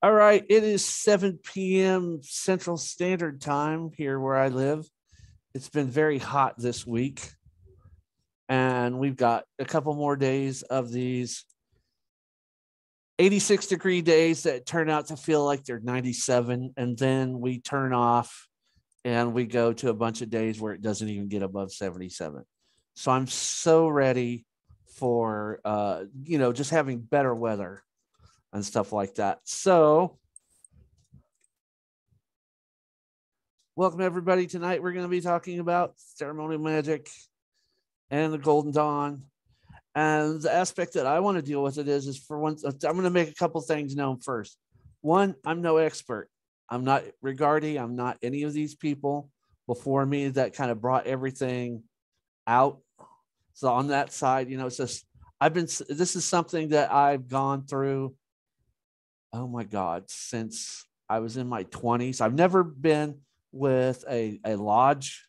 All right, it is 7 p.m. Central Standard Time here where I live. It's been very hot this week, and we've got a couple more days of these 86 degree days that turn out to feel like they're 97, and then we turn off and we go to a bunch of days where it doesn't even get above 77. So I'm so ready for uh, you know just having better weather and stuff like that. So, welcome everybody. Tonight we're going to be talking about ceremonial magic and the Golden Dawn. And the aspect that I want to deal with it is, is for one, I'm going to make a couple things known first. One, I'm no expert. I'm not Regardie. I'm not any of these people before me that kind of brought everything out. So on that side, you know, it's just I've been. This is something that I've gone through oh my God, since I was in my 20s. I've never been with a, a lodge.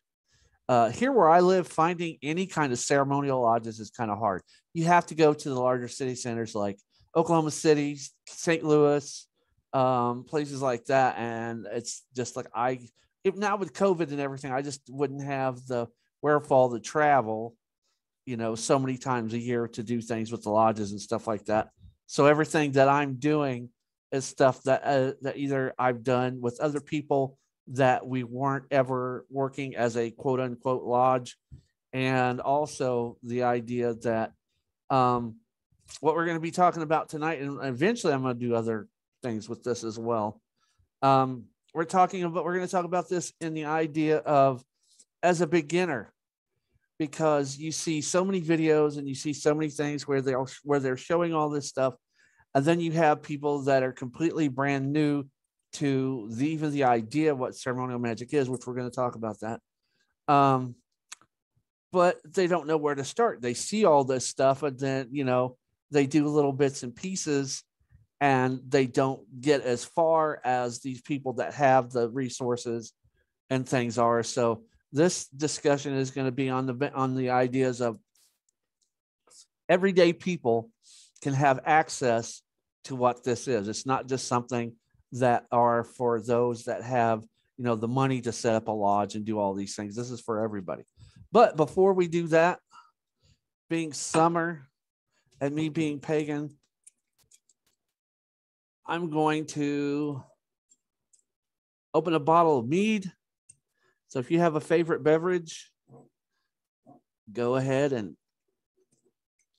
Uh, here where I live, finding any kind of ceremonial lodges is kind of hard. You have to go to the larger city centers like Oklahoma City, St. Louis, um, places like that. And it's just like I, if now with COVID and everything, I just wouldn't have the wherewithal to travel, you know, so many times a year to do things with the lodges and stuff like that. So everything that I'm doing is stuff that uh, that either I've done with other people that we weren't ever working as a quote unquote lodge, and also the idea that um, what we're going to be talking about tonight, and eventually I'm going to do other things with this as well. Um, we're talking about we're going to talk about this in the idea of as a beginner because you see so many videos and you see so many things where they're where they're showing all this stuff and then you have people that are completely brand new to the, even the idea of what ceremonial magic is, which we're going to talk about that. Um, but they don't know where to start. They see all this stuff, and then you know they do little bits and pieces, and they don't get as far as these people that have the resources and things are. So this discussion is going to be on the on the ideas of everyday people can have access to what this is. It's not just something that are for those that have, you know, the money to set up a lodge and do all these things. This is for everybody. But before we do that, being summer and me being pagan, I'm going to open a bottle of mead. So if you have a favorite beverage, go ahead and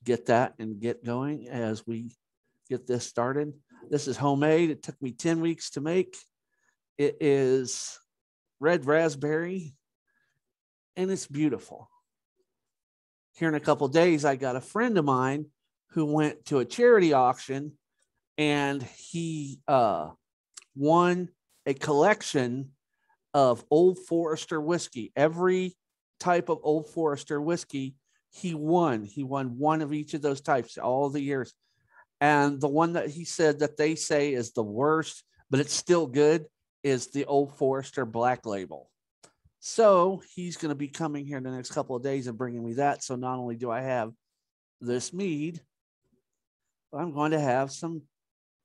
get that and get going as we get this started. This is homemade. It took me 10 weeks to make. It is red raspberry and it's beautiful. Here in a couple days, I got a friend of mine who went to a charity auction and he uh, won a collection of Old Forester whiskey. Every type of Old Forester whiskey he won. He won one of each of those types all the years. And the one that he said that they say is the worst, but it's still good, is the Old Forester Black Label. So he's going to be coming here in the next couple of days and bringing me that. So not only do I have this mead, but I'm going to have some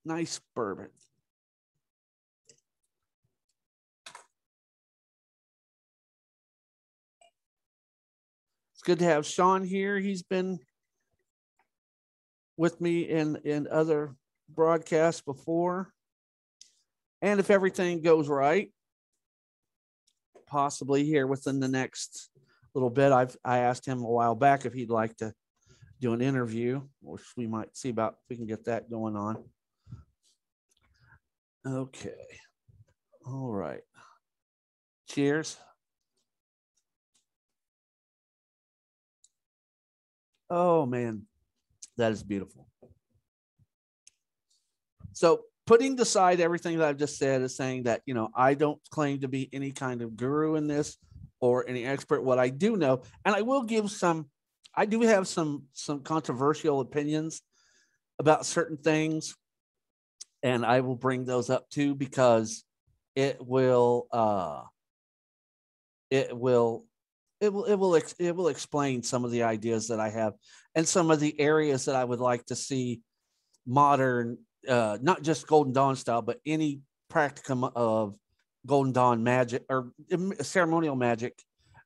nice bourbon. Good to have Sean here. He's been with me in in other broadcasts before. And if everything goes right, possibly here within the next little bit, I've I asked him a while back if he'd like to do an interview, which we might see about if we can get that going on. Okay. All right. Cheers. Oh man, that is beautiful. So putting aside everything that I've just said is saying that, you know, I don't claim to be any kind of guru in this or any expert. What I do know, and I will give some, I do have some some controversial opinions about certain things, and I will bring those up too because it will uh it will it will it will it will explain some of the ideas that I have and some of the areas that I would like to see modern uh, not just Golden Dawn style, but any practicum of Golden Dawn magic or ceremonial magic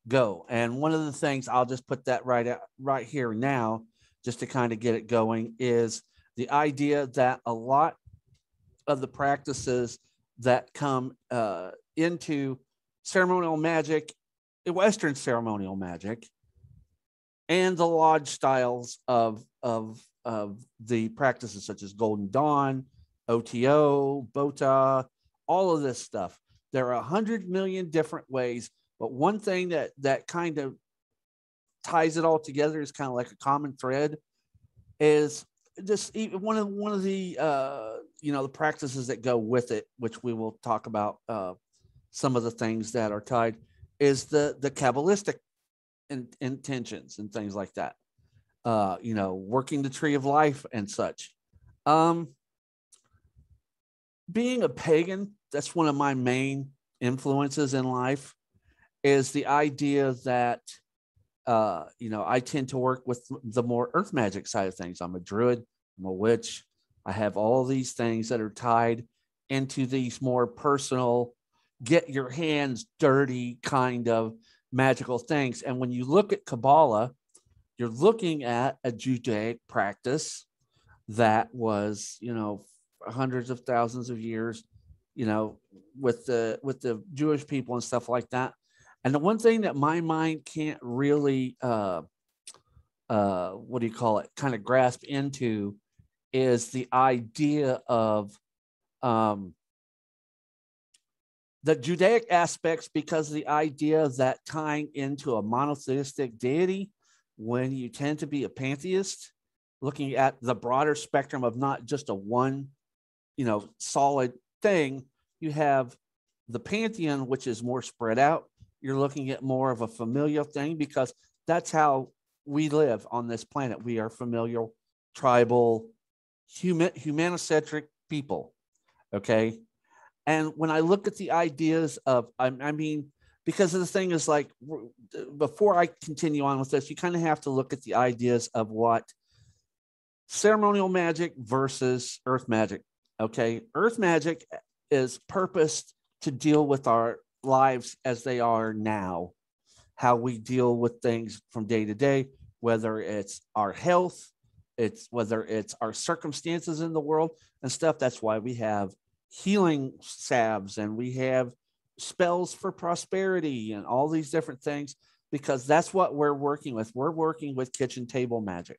go. And one of the things I'll just put that right out, right here now, just to kind of get it going, is the idea that a lot of the practices that come uh, into ceremonial magic, Western ceremonial magic, and the lodge styles of of of the practices such as Golden Dawn, OTO, Bota, all of this stuff. There are a hundred million different ways, but one thing that that kind of ties it all together is kind of like a common thread is just one of one of the uh, you know the practices that go with it, which we will talk about uh, some of the things that are tied, is the the kabbalistic in, intentions and things like that. Uh, you know, working the tree of life and such. Um, being a pagan, that's one of my main influences in life, is the idea that uh, you know, I tend to work with the more earth magic side of things. I'm a druid, I'm a witch. I have all these things that are tied into these more personal, get your hands dirty kind of magical things. And when you look at Kabbalah, you're looking at a Judaic practice that was, you know, hundreds of thousands of years, you know, with the with the Jewish people and stuff like that. And the one thing that my mind can't really, uh, uh, what do you call it, kind of grasp into is the idea of um, the Judaic aspects because the idea of that tying into a monotheistic deity when you tend to be a pantheist, looking at the broader spectrum of not just a one, you know, solid thing, you have the pantheon, which is more spread out, you're looking at more of a familial thing because that's how we live on this planet. We are familial, tribal, human, humanocentric people. Okay. And when I look at the ideas of, I, I mean, because the thing is like, uh, before I continue on with this, you kind of have to look at the ideas of what ceremonial magic versus earth magic. Okay. Earth magic uh, is purposed to deal with our lives as they are now, how we deal with things from day to day, whether it's our health, it's whether it's our circumstances in the world and stuff. That's why we have healing salves and we have spells for prosperity and all these different things because that's what we're working with. We're working with kitchen table magic.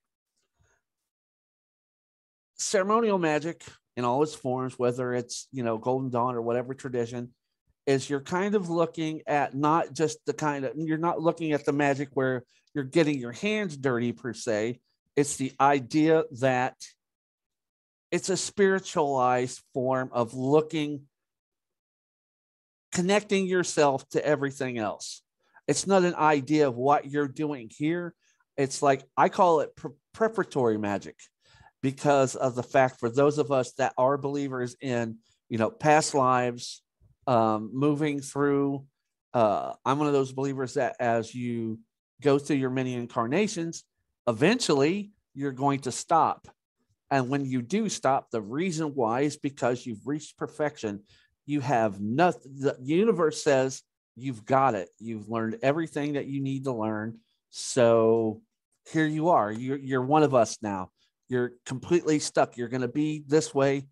Ceremonial magic in all its forms, whether it's, you know, Golden Dawn or whatever tradition, is you're kind of looking at not just the kind of you're not looking at the magic where you're getting your hands dirty per se it's the idea that it's a spiritualized form of looking connecting yourself to everything else it's not an idea of what you're doing here it's like i call it pre- preparatory magic because of the fact for those of us that are believers in you know past lives um, moving through. Uh, I'm one of those believers that as you go through your many incarnations, eventually you're going to stop. And when you do stop, the reason why is because you've reached perfection. You have nothing, the universe says you've got it. You've learned everything that you need to learn. So here you are. You're, you're one of us now. You're completely stuck. You're going to be this way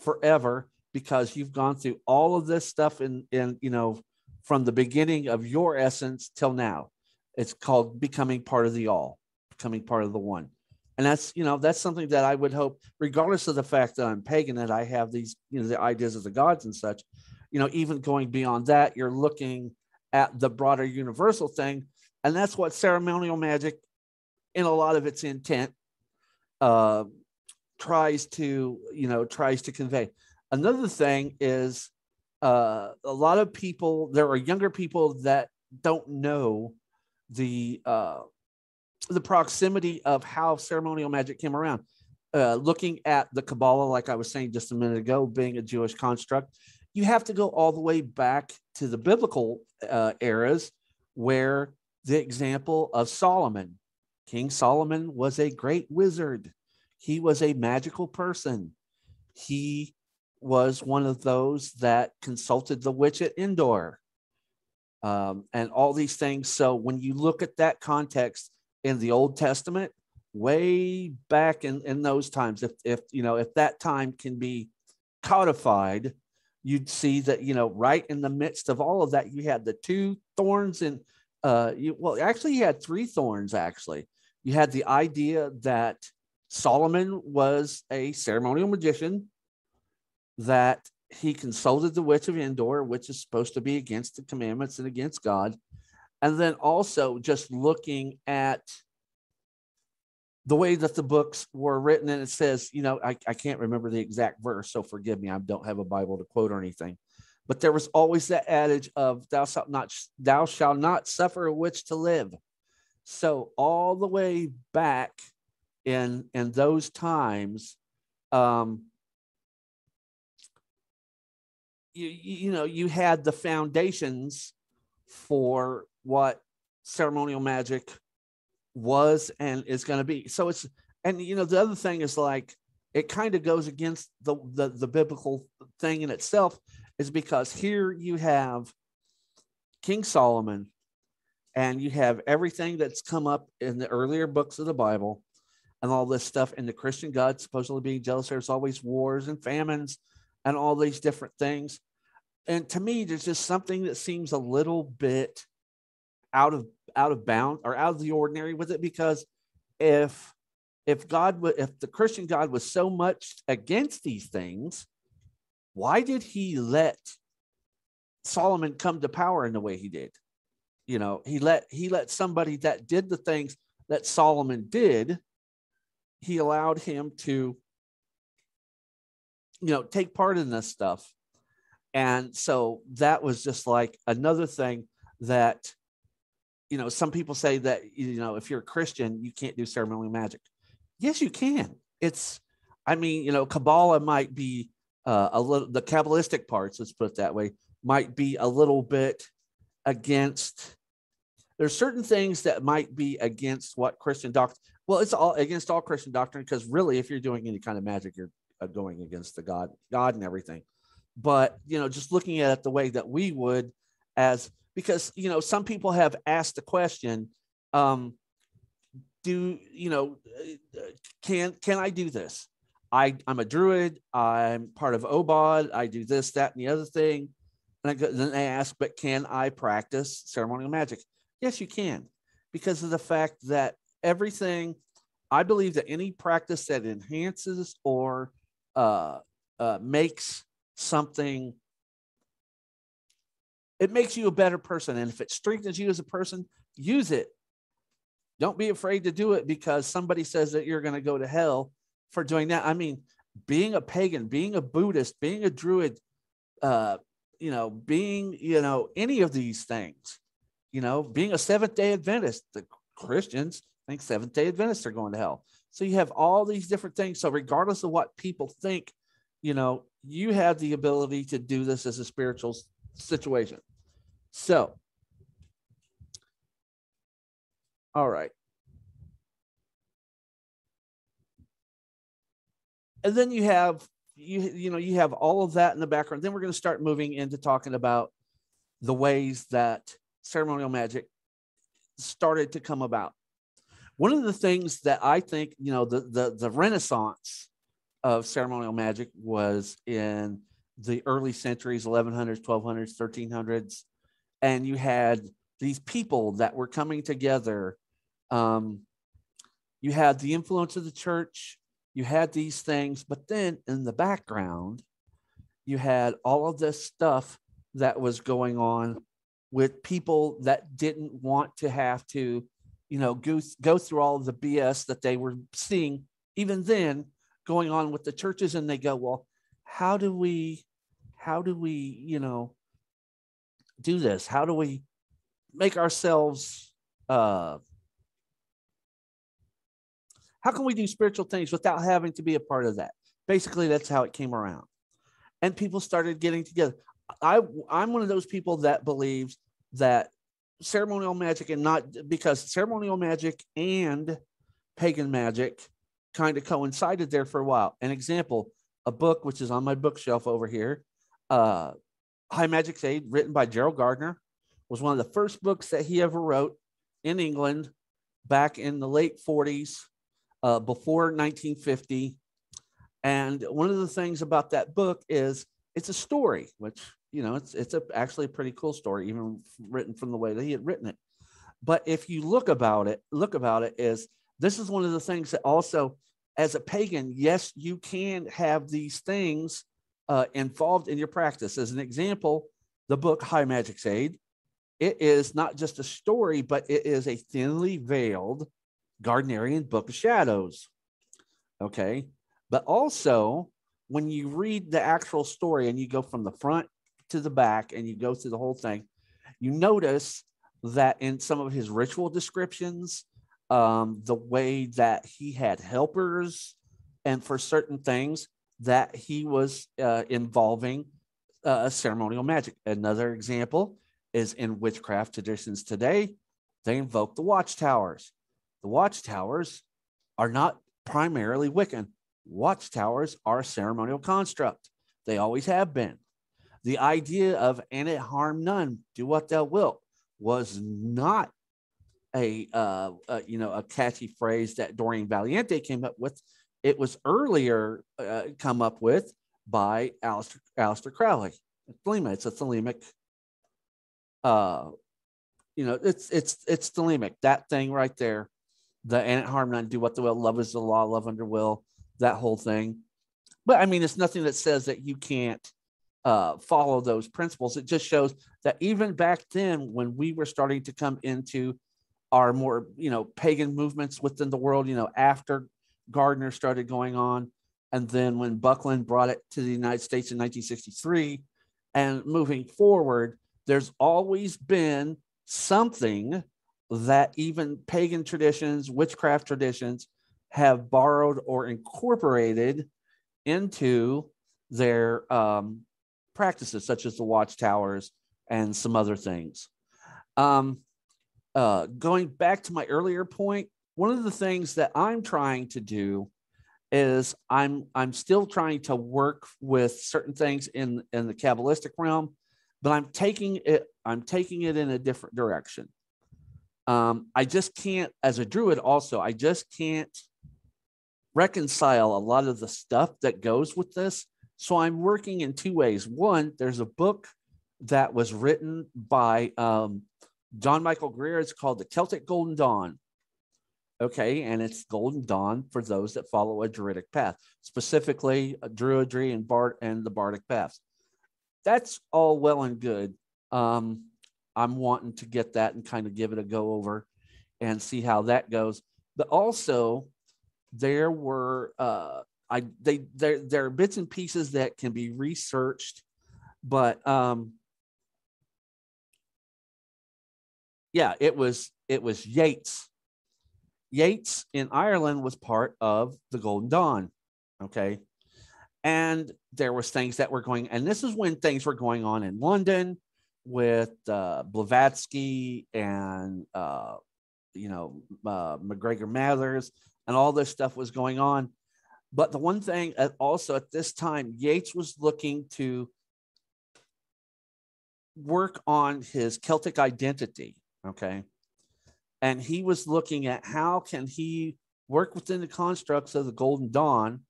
forever because you've gone through all of this stuff in in you know from the beginning of your essence till now it's called becoming part of the all becoming part of the one and that's you know that's something that i would hope regardless of the fact that i'm pagan that i have these you know the ideas of the gods and such you know even going beyond that you're looking at the broader universal thing. And that's what ceremonial magic in a lot of its intent uh, tries to you know tries to convey. Another thing is uh, a lot of people, there are younger people that don't know the uh, the proximity of how ceremonial magic came around. Uh, looking at the Kabbalah, like I was saying just a minute ago, being a Jewish construct, you have to go all the way back to the biblical uh, eras where the example of Solomon, King Solomon was a great wizard. He was a magical person he was one of those that consulted the witch at Endor um, and all these things. So when you look at that context in the Old Testament, way back in, in those times, if, if, you know, if that time can be codified, you'd see that, you know, right in the midst of all of that, you had the two thorns and, uh, you, well, actually you had three thorns, actually. You had the idea that Solomon was a ceremonial magician, that he consulted the witch of Endor, which is supposed to be against the commandments and against God. And then also just looking at the way that the books were written, and it says, you know, I, I can't remember the exact verse, so forgive me, I don't have a Bible to quote or anything. But there was always that adage of thou shalt not thou shalt not suffer a witch to live. So all the way back in in those times, um, you, you know you had the foundations for what ceremonial magic was and is going to be so it's and you know the other thing is like it kind of goes against the, the the biblical thing in itself is because here you have king solomon and you have everything that's come up in the earlier books of the bible and all this stuff and the christian god supposedly being jealous there's always wars and famines and all these different things. And to me, there's just something that seems a little bit out of out of bounds or out of the ordinary with it because if if God if the Christian God was so much against these things, why did he let Solomon come to power in the way he did? You know, he let he let somebody that did the things that Solomon did, he allowed him to you know, take part in this stuff. And so that was just like another thing that, you know, some people say that, you know, if you're a Christian, you can't do ceremonial magic. Yes, you can. It's, I mean, you know, Kabbalah might be uh, a little, the Kabbalistic parts, let's put it that way, might be a little bit against, there's certain things that might be against what Christian doctrine, well, it's all against all Christian doctrine because really, if you're doing any kind of magic, you're uh, going against the God, God and everything. But you know, just looking at it the way that we would, as because you know, some people have asked the question, um, do you know, uh, can can I do this? I I'm a druid. I'm part of Obod. I do this, that, and the other thing. And I go, then they ask, but can I practice ceremonial magic? Yes, you can, because of the fact that everything. I believe that any practice that enhances or uh, uh, makes something it makes you a better person and if it strengthens you as a person use it don't be afraid to do it because somebody says that you're going to go to hell for doing that i mean being a pagan being a buddhist being a druid uh you know being you know any of these things you know being a seventh day adventist the christians think seventh day adventists are going to hell so you have all these different things. So regardless of what people think, you know, you have the ability to do this as a spiritual situation. So, all right. And then you have you you know you have all of that in the background. Then we're going to start moving into talking about the ways that ceremonial magic started to come about one of the things that I think, you know, the the, the renaissance of ceremonial magic was in the early centuries, 1100s, 1200s, 1300s, and you had these people that were coming together. Um, you had the influence of the church, you had these things, but then in the background, you had all of this stuff that was going on with people that didn't want to have to you know, go, go through all of the BS that they were seeing even then going on with the churches. And they go, well, how do we, how do we, you know, do this? How do we make ourselves, uh, how can we do spiritual things without having to be a part of that? Basically, that's how it came around. And people started getting together. I, I'm one of those people that believes that ceremonial magic and not because ceremonial magic and pagan magic kind of coincided there for a while. An example a book which is on my bookshelf over here. Uh, High Magic's Aid, written by Gerald Gardner, was one of the first books that he ever wrote in England back in the late 40s, uh, before 1950. And one of the things about that book is it's a story, which you know it's it's a, actually a pretty cool story, even written from the way that he had written it. But if you look about it, look about it is this is one of the things that also, as a pagan, yes, you can have these things uh, involved in your practice. As an example, the book High Magic's Aid, it is not just a story, but it is a thinly veiled Gardnerian book of shadows. Okay. But also, when you read the actual story and you go from the front to the back and you go through the whole thing, you notice that in some of his ritual descriptions, um, the way that he had helpers, and for certain things that he was uh, involving uh, ceremonial magic. Another example is in witchcraft traditions today, they invoke the watchtowers. The watchtowers are not primarily Wiccan. Watchtowers are a ceremonial construct. They always have been. The idea of and it harm none, do what thou wilt, was not a uh, uh, you know a catchy phrase that Doreen Valiente came up with. It was earlier uh, come up with by Aleister, Aleister Crowley. It's a Thelemic. Uh, you know, it's it's it's Thelemic. That thing right there, the and harm none, do what the will, love is the law, love under will, that whole thing. But I mean, it's nothing that says that you can't uh, follow those principles. It just shows that even back then, when we were starting to come into our more, you know, pagan movements within the world, you know, after Gardner started going on, and then when Buckland brought it to the United States in 1963, and moving forward, there's always been something that even pagan traditions, witchcraft traditions have borrowed or incorporated into their um, practices, such as the watchtowers and some other things. Um, uh, going back to my earlier point, one of the things that I'm trying to do is I'm I'm still trying to work with certain things in in the Kabbalistic realm, but I'm taking it I'm taking it in a different direction. Um, I just can't, as a druid, also I just can't reconcile a lot of the stuff that goes with this. So I'm working in two ways. One, there's a book that was written by um, John Michael Greer. It's called The Celtic Golden Dawn. Okay, and it's Golden Dawn for those that follow a Druidic path, specifically Druidry and Bard and the Bardic paths. That's all well and good. Um, I'm wanting to get that and kind of give it a go over and see how that goes. But also, there were uh, I they there there are bits and pieces that can be researched, but um, yeah, it was it was Yeats. Yeats in Ireland was part of the Golden Dawn. Okay. And there was things that were going, and this is when things were going on in London with uh, Blavatsky and uh, you know uh, MacGregor Mathers and all this stuff was going on. But the one thing also at this time, Yeats was looking to work on his Celtic identity. Okay. And he was looking at how can he work within the constructs of the Golden Dawn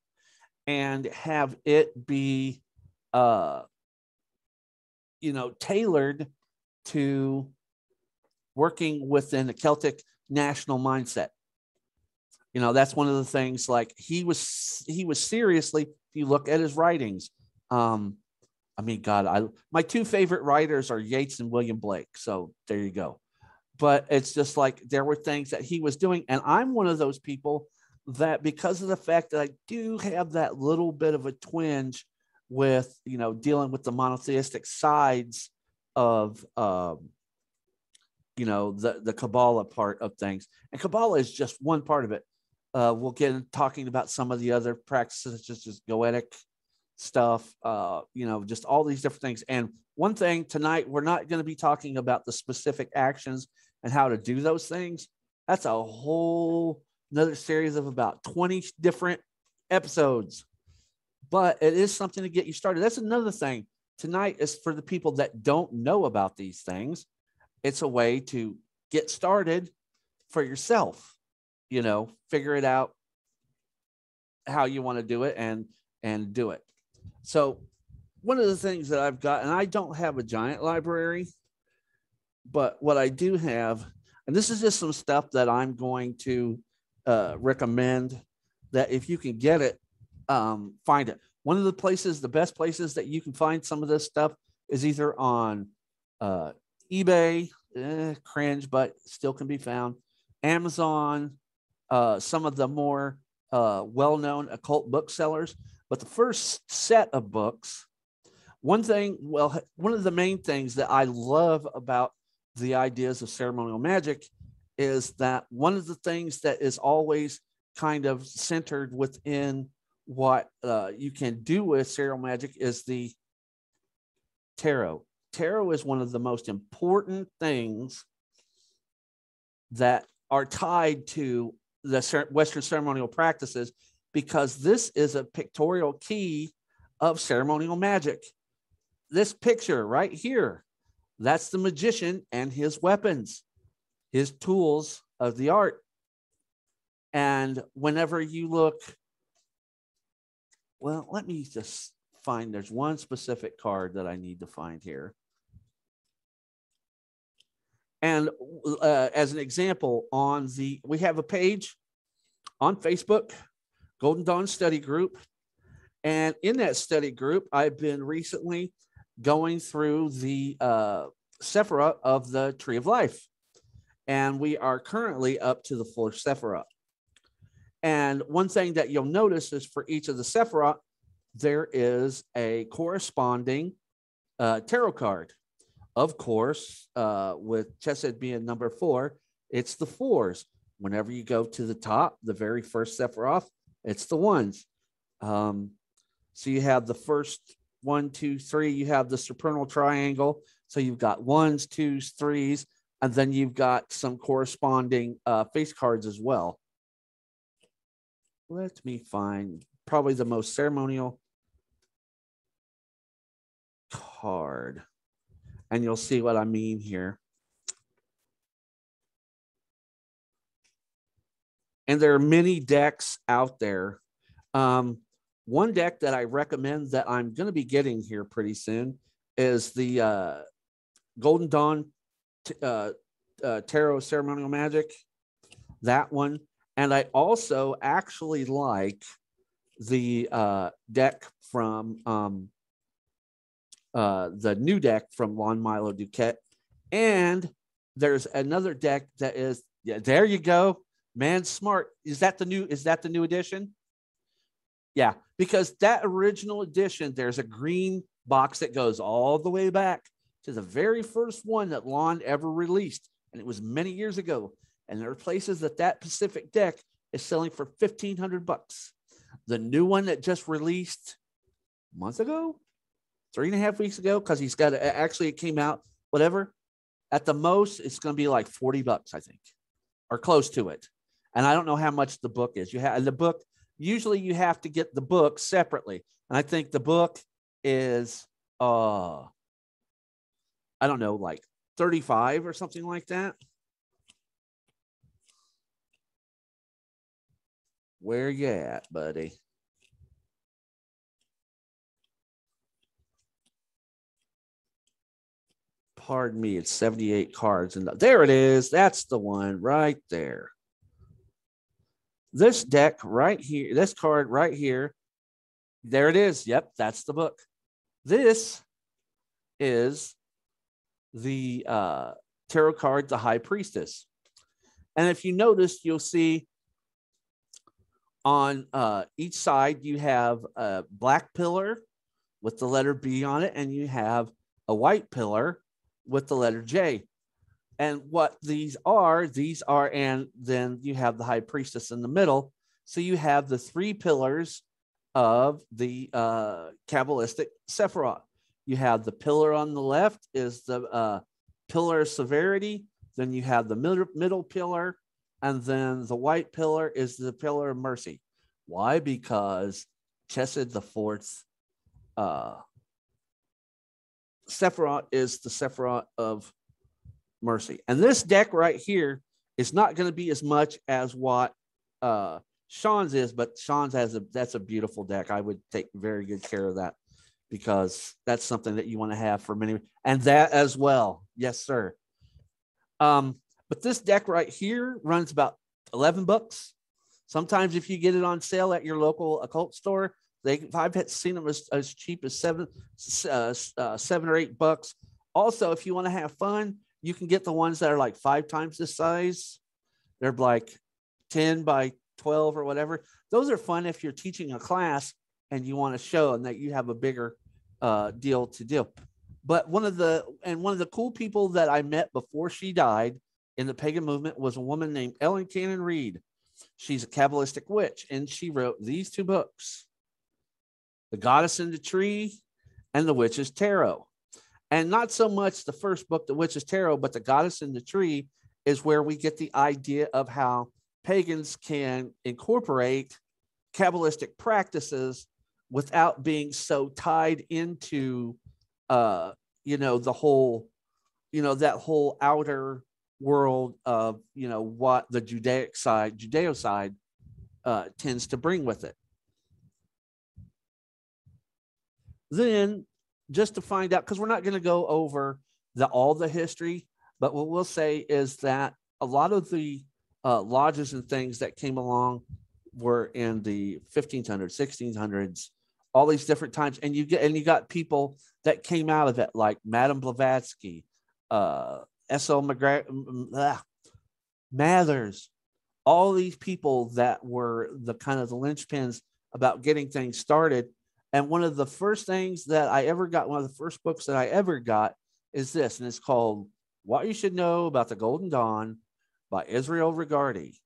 and have it be, uh, you know, tailored to working within the Celtic national mindset. You know, that's one of the things like he was he was seriously, if you look at his writings, um, I mean, God, I my two favorite writers are Yeats and William Blake. So there you go but it's just like there were things that he was doing and i'm one of those people that because of the fact that i do have that little bit of a twinge with you know dealing with the monotheistic sides of um, you know the the kabbalah part of things and kabbalah is just one part of it. Uh, we'll get into talking about some of the other practices such as goetic stuff uh, you know just all these different things and one thing tonight we're not going to be talking about the specific actions and how to do those things, that's a whole another series of about 20 different episodes. but it is something to get you started. That's another thing. Tonight is for the people that don't know about these things. It's a way to get started for yourself. You know, figure it out how you want to do it and and do it. So one of the things that I've got, and I don't have a giant library, but what I do have, and this is just some stuff that I'm going to uh, recommend that if you can get it, um, find it. One of the places, the best places that you can find some of this stuff is either on uh, eBay, eh, cringe, but still can be found, Amazon, uh, some of the more uh, well known occult booksellers. But the first set of books, one thing, well, one of the main things that I love about the ideas of ceremonial magic is that one of the things that is always kind of centered within what uh, you can do with ceremonial magic is the tarot. Tarot is one of the most important things that are tied to the Western ceremonial practices because this is a pictorial key of ceremonial magic. This picture right here, that's the magician and his weapons, his tools of the art. And whenever you look, well, let me just find there's one specific card that I need to find here. And uh, as an example, on the we have a page on Facebook, Golden Dawn Study Group, and in that study group, I've been recently going through the uh, of the Tree of Life, and we are currently up to the fourth Sephirah. And one thing that you'll notice is for each of the Sephirah, there is a corresponding uh, tarot card. Of course, uh, with Chesed being number four, it's the fours. Whenever you go to the top, the very first Sephiroth, it's the ones. Um, so you have the first one, two, three. You have the supernal triangle. So you've got ones, twos, threes, and then you've got some corresponding uh, face cards as well. Let me find probably the most ceremonial card and you'll see what I mean here. And there are many decks out there. Um, one deck that I recommend that I'm going to be getting here pretty soon is the uh, Golden Dawn uh, uh, Tarot Ceremonial Magic. That one. And I also actually like the uh, deck from um, uh, the new deck from Lon Milo DuQuette. And there's another deck that is, yeah, there you go. Man Smart. Is that the new, is that the new edition? Yeah, because that original edition, there's a green box that goes all the way back to the very first one that Lon ever released. And it was many years ago. And there are places that that Pacific deck is selling for 1500 bucks. The new one that just released a month ago, three and a half weeks ago because he's got a, actually it came out whatever at the most it's going to be like 40 bucks i think or close to it and i don't know how much the book is you have the book usually you have to get the book separately and i think the book is uh i don't know like 35 or something like that where you at buddy pardon me, it's 78 cards. And there it is. That's the one right there. This deck right here, this card right here, there it is. Yep, that's the book. This is the uh, tarot card, the High Priestess. And if you notice, you'll see on uh, each side you have a black pillar with the letter B on it, and you have a white pillar with the letter J. And what these are, these are, and then you have the high priestess in the middle. So you have the three pillars of the uh, Kabbalistic Sephiroth. You have the pillar on the left is the uh, pillar of severity. Then you have the middle, middle pillar, and then the white pillar is the pillar of mercy. Why? Because Chesed the fourth. Uh, Sephiroth is the Sephiroth of mercy. And this deck right here is not going to be as much as what uh, Sean's is, but Sean's has a that's a beautiful deck. I would take very good care of that because that's something that you want to have for many and that as well. Yes, sir. Um, but this deck right here runs about 11 bucks. Sometimes if you get it on sale at your local occult store, they I've seen them as, as cheap as seven, uh, uh, seven or eight bucks. Also, if you want to have fun, you can get the ones that are like five times the size. They're like 10 by 12 or whatever. Those are fun if you're teaching a class and you want to show and that you have a bigger uh, deal to do. But one of the and one of the cool people that I met before she died in the pagan movement was a woman named Ellen Cannon Reed. She's a Kabbalistic witch, and she wrote these two books The Goddess in the Tree and The Witch's Tarot. And not so much the first book, The Witch's Tarot, but The Goddess in the Tree is where we get the idea of how pagans can incorporate Kabbalistic practices without being so tied into, uh, you know, the whole, you know, that whole outer world of, you know, what the Judaic side, Judeo side uh, tends to bring with it. Then, just to find out, because we're not going to go over the all the history, but what we'll say is that a lot of the uh, lodges and things that came along were in the 1500s, 1600s, all these different times, and you get and you got people that came out of it like Madame Blavatsky, uh, S.L. MacGregor, Mathers, all these people that were the kind of the linchpins about getting things started. And one of the first things that I ever got, one of the first books that I ever got is this, and it's called What You Should Know About the Golden Dawn by Israel Regardie.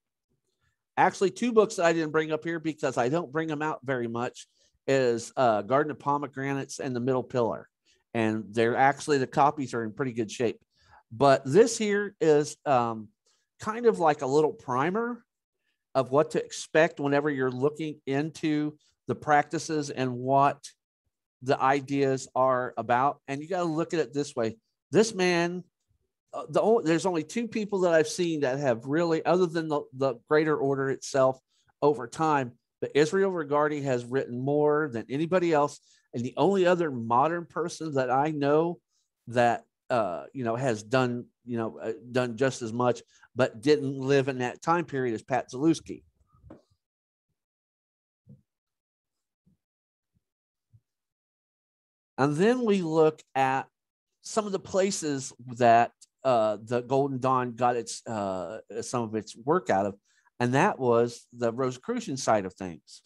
Actually, two books that I didn't bring up here because I don't bring them out very much is uh, Garden of Pomegranates and The Middle Pillar. And they're actually, the copies are in pretty good shape. But this here is um, kind of like a little primer of what to expect whenever you're looking into the practices and what the ideas are about. And you got to look at it this way this man uh, the there's only two people that I've seen that have really, other than the, the greater order itself, over time. But Israel Regardie has written more than anybody else, and the only other modern person that I know that uh, you know has done you know uh, done just as much, but didn't live in that time period is Pat Zalewski. And then we look at some of the places that uh, the Golden Dawn got its uh, some of its work out of, and that was the Rosicrucian side of things.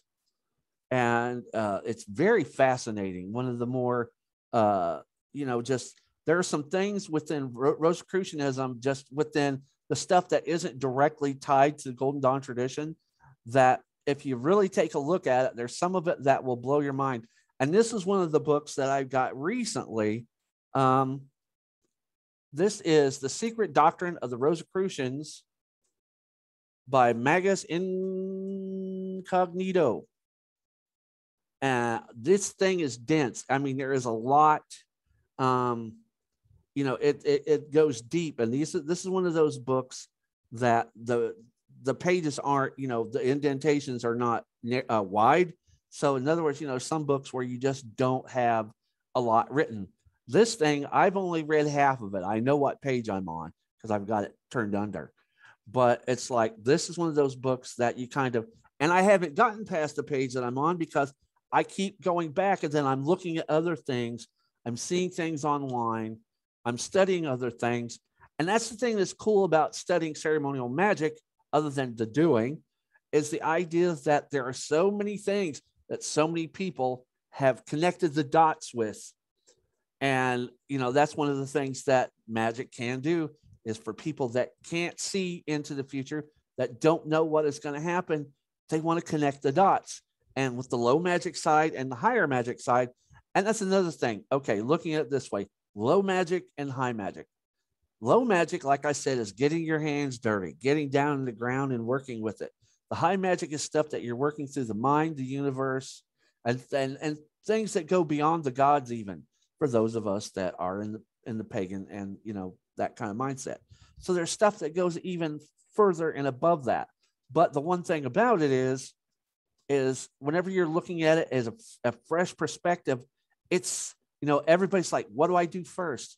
And uh, it's very fascinating. One of the more, uh, you know, just there are some things within Rosicrucianism, just within the stuff that isn't directly tied to the Golden Dawn tradition, that if you really take a look at it, there's some of it that will blow your mind. And this is one of the books that I've got recently. Um, this is The Secret Doctrine of the Rosicrucians by Magus Incognito. Uh, this thing is dense. I mean, there is a lot. Um, you know, it, it it goes deep, and these this is one of those books that the the pages aren't, you know, the indentations are not uh, wide. So, in other words, you know, some books where you just don't have a lot written. This thing, I've only read half of it. I know what page I'm on because I've got it turned under. But it's like this is one of those books that you kind of, and I haven't gotten past the page that I'm on because I keep going back and then I'm looking at other things. I'm seeing things online. I'm studying other things. And that's the thing that's cool about studying ceremonial magic, other than the doing, is the idea that there are so many things that so many people have connected the dots with and, you know, that's one of the things that magic can do is for people that can't see into the future, that don't know what is going to happen, they want to connect the dots. And with the low magic side and the higher magic side, and that's another thing. Okay, looking at it this way low magic and high magic. Low magic, like I said, is getting your hands dirty, getting down in the ground and working with it. The high magic is stuff that you're working through the mind, the universe, and and and things that go beyond the gods even for those of us that are in the in the pagan and you know that kind of mindset. So there's stuff that goes even further and above that. But the one thing about it is, is whenever you're looking at it as a, a fresh perspective, it's you know everybody's like, what do I do first?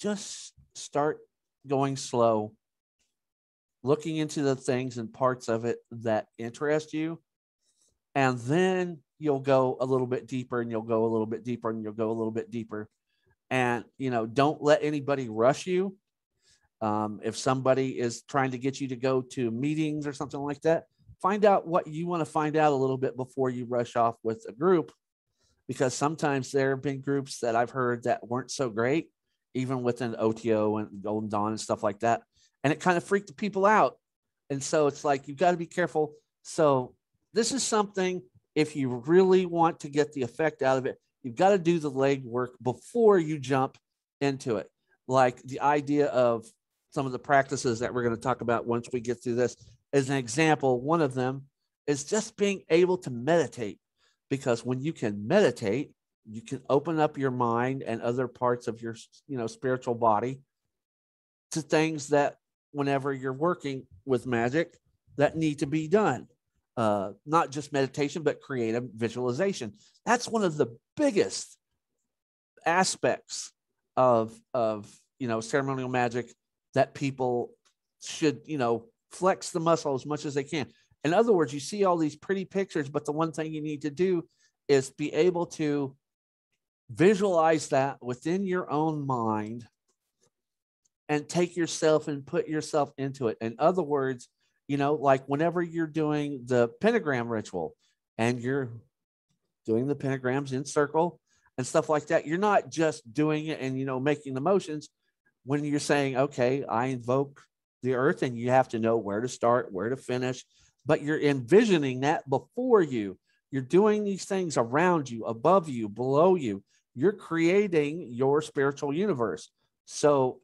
Just start going slow, looking into the things and parts of it that interest you, and then you'll go a little bit deeper and you'll go a little bit deeper and you'll go a little bit deeper. And you know don't let anybody rush you. Um, if somebody is trying to get you to go to meetings or something like that find out what you want to find out a little bit before you rush off with a group. Because sometimes there have been groups that i've heard that weren't so great even within oto and golden dawn and stuff like that and it kind of freaked the people out and so it's like you've got to be careful so this is something if you really want to get the effect out of it You've got to do the leg work before you jump into it. Like the idea of some of the practices that we're going to talk about once we get through this. As an example, one of them is just being able to meditate. Because when you can meditate, you can open up your mind and other parts of your you know spiritual body to things that whenever you're working with magic that need to be done uh, not just meditation, but creative visualization. That's one of the biggest aspects of of you know ceremonial magic that people should you know flex the muscle as much as they can. In other words, you see all these pretty pictures, but the one thing you need to do is be able to visualize that within your own mind and take yourself and put yourself into it. In other words, you know, like whenever you're doing the pentagram ritual and you're doing the pentagrams in circle and stuff like that, you're not just doing it and, you know, making the motions. When you're saying, okay, I invoke the earth and you have to know where to start, where to finish, but you're envisioning that before you. You're doing these things around you, above you, below you. You're creating your spiritual universe. So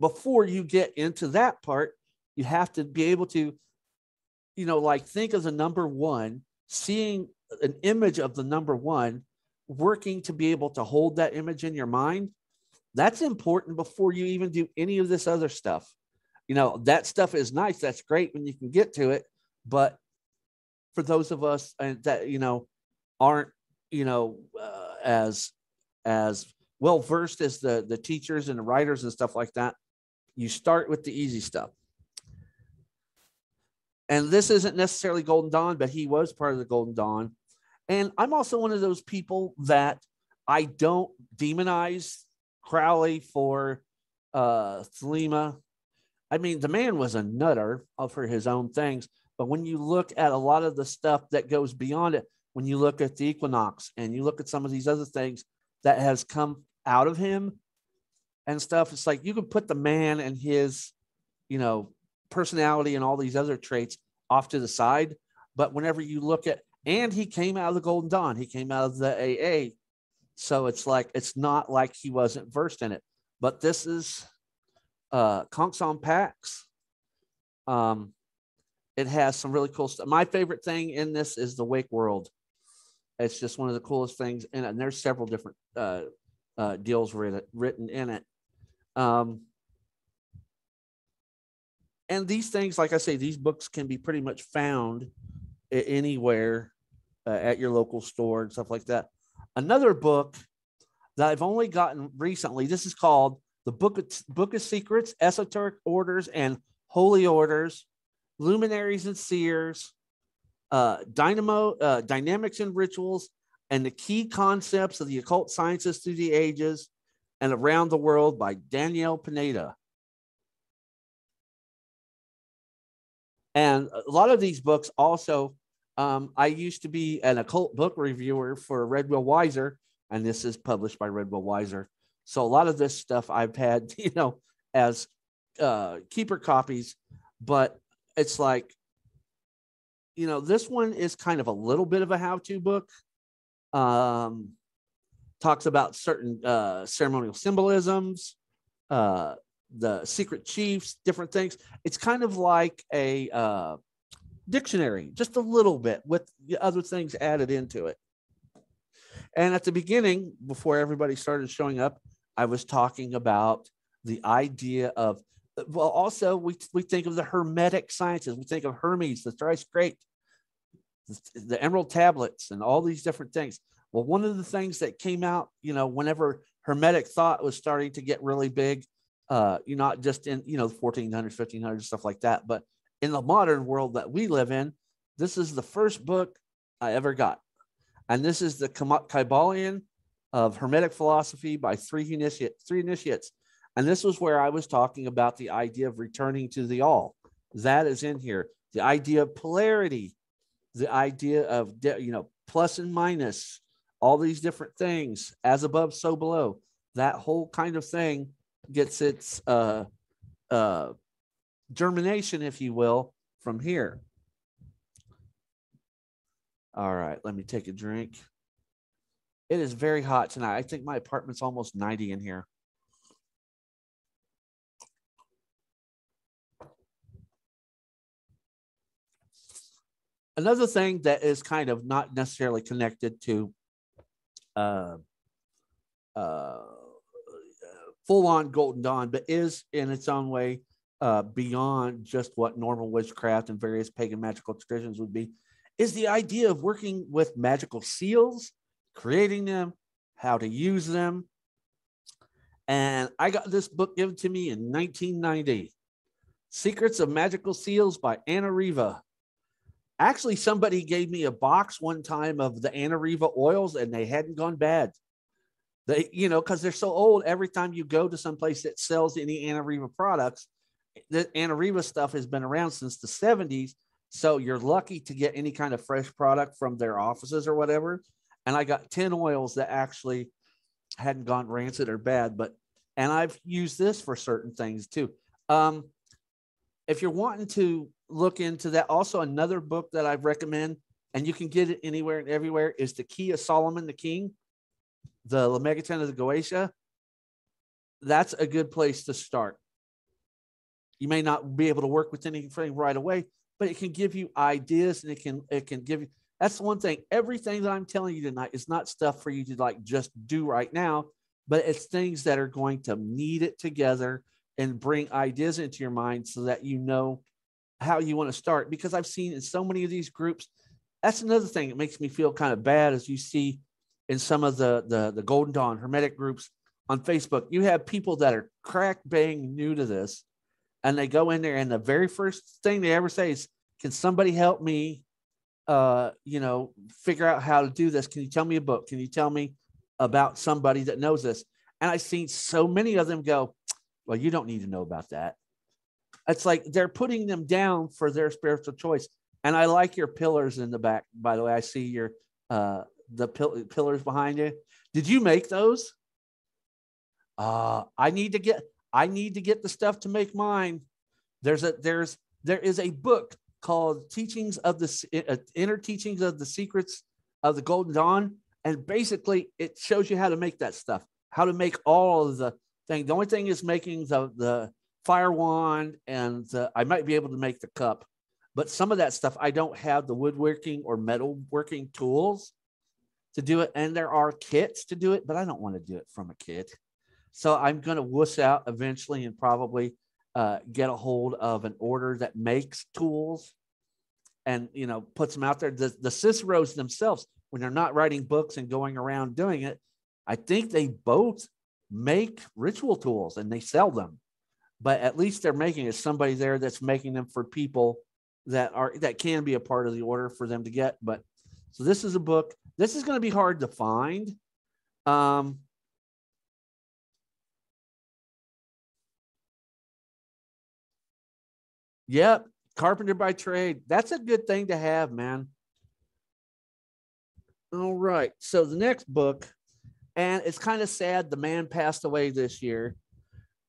before you get into that part, you have to be able to, you know, like think of the number one, seeing an image of the number one, working to be able to hold that image in your mind. That's important before you even do any of this other stuff. You know, that stuff is nice. That's great when you can get to it. But for those of us uh, that, you know, aren't, you know, uh, as, as well versed as the the teachers and the writers and stuff like that you start with the easy stuff and this isn't necessarily Golden Dawn, but he was part of the Golden Dawn. And I'm also one of those people that I don't demonize Crowley for uh Thelema. I mean, the man was a nutter for his own things. But when you look at a lot of the stuff that goes beyond it, when you look at the equinox and you look at some of these other things that has come out of him and stuff, it's like you can put the man and his, you know, personality and all these other traits off to the side. But whenever you look at, and he came out of the Golden Dawn, he came out of the AA. So it's like, it's not like he wasn't versed in it. But this is uh, Conks Pax. Um, it has some really cool stuff. My favorite thing in this is the Wake World. It's just one of the coolest things in it. And there's several different uh, uh, deals written, written in it. Um, and these things, like I say, these books can be pretty much found anywhere uh, at your local store and stuff like that. Another book that I've only gotten recently. This is called the Book of, Book of Secrets, Esoteric Orders and Holy Orders, Luminaries and Seers, uh, Dynamo, uh, Dynamics and Rituals, and the Key Concepts of the Occult Sciences Through the Ages and Around the World by Danielle Pineda. And a lot of these books also, um, I used to be an occult book reviewer for Red Redwill Weiser, and this is published by Red Redwill Weiser. So a lot of this stuff I've had, you know, as uh, keeper copies, but it's like, you know, this one is kind of a little bit of a how-to book. Um, talks about certain uh, ceremonial symbolisms, uh, the secret chiefs, different things. It's kind of like a uh, dictionary, just a little bit with the other things added into it. And at the beginning, before everybody started showing up, I was talking about the idea of, well, also we, we think of the Hermetic sciences. We think of Hermes, the thrice great, the, the emerald tablets, and all these different things. Well, one of the things that came out, you know, whenever Hermetic thought was starting to get really big, uh, you not just in, you know, 1400s, 1500s, stuff like that, but in the modern world that we live in, this is the first book I ever got. And this is the Kybalion of Hermetic Philosophy by three, initiate, three initiates. And this was where I was talking about the idea of returning to the all. That is in here. The idea of polarity, the idea of, you know, plus and minus, all these different things, as above, so below. That whole kind of thing gets its uh, uh, germination, if you will, from here. All right, let me take a drink. It is very hot tonight. I think my apartment's almost 90 in here. Another thing that is kind of not necessarily connected to uh, uh, full on Golden Dawn, but is in its own way uh, beyond just what normal witchcraft and various pagan magical traditions would be, is the idea of working with magical seals, creating them, how to use them. And I got this book given to me in 1990 Secrets of Magical Seals by Anna Riva. Actually, somebody gave me a box one time of the Anna Riva oils and they hadn't gone bad. They, you know, because they're so old, every time you go to some place that sells any Anna Riva products, the Anna Riva stuff has been around since the 70s. So you're lucky to get any kind of fresh product from their offices or whatever. And I got 10 oils that actually hadn't gone rancid or bad, but and I've used this for certain things too. Um, if you're wanting to look into that, also another book that I recommend, and you can get it anywhere and everywhere, is The Key of Solomon the King, the Lemegeton of the Goetia. That's a good place to start. You may not be able to work with anything right away, but it can give you ideas and it can it can give you that's the one thing. Everything that I'm telling you tonight is not stuff for you to like just do right now, but it's things that are going to knead it together and bring ideas into your mind so that you know how you want to start. Because I've seen in so many of these groups, that's another thing that makes me feel kind of bad as you see in some of the the, the Golden Dawn Hermetic groups on Facebook. You have people that are crack bang new to this and they go in there and the very first thing they ever say is can somebody help me uh you know figure out how to do this can you tell me a book can you tell me about somebody that knows this and i've seen so many of them go well you don't need to know about that it's like they're putting them down for their spiritual choice. And i like your pillars in the back by the way. I see your uh the pil- pillars behind you. Did you make those? Uh i need to get I need to get the stuff to make mine. There's a there's there is a book called Teachings of the uh, Inner Teachings of the Secrets of the Golden Dawn, and basically it shows you how to make that stuff, how to make all of the thing. The only thing is making the the fire wand, and the, I might be able to make the cup, but some of that stuff I don't have the woodworking or metalworking tools to do it, and there are kits to do it, but I don't want to do it from a kit. So I'm going to wuss out eventually and probably uh, get a hold of an order that makes tools and you know puts them out there. The, the Ciceros themselves, when they're not writing books and going around doing it, I think they both make ritual tools and they sell them. But at least they're making it somebody there that's making them for people that are that can be a part of the order for them to get. But so this is a book. This is going to be hard to find. Um, Yep, carpenter by trade. That's a good thing to have, man. All right. So the next book, and it's kind of sad the man passed away this year,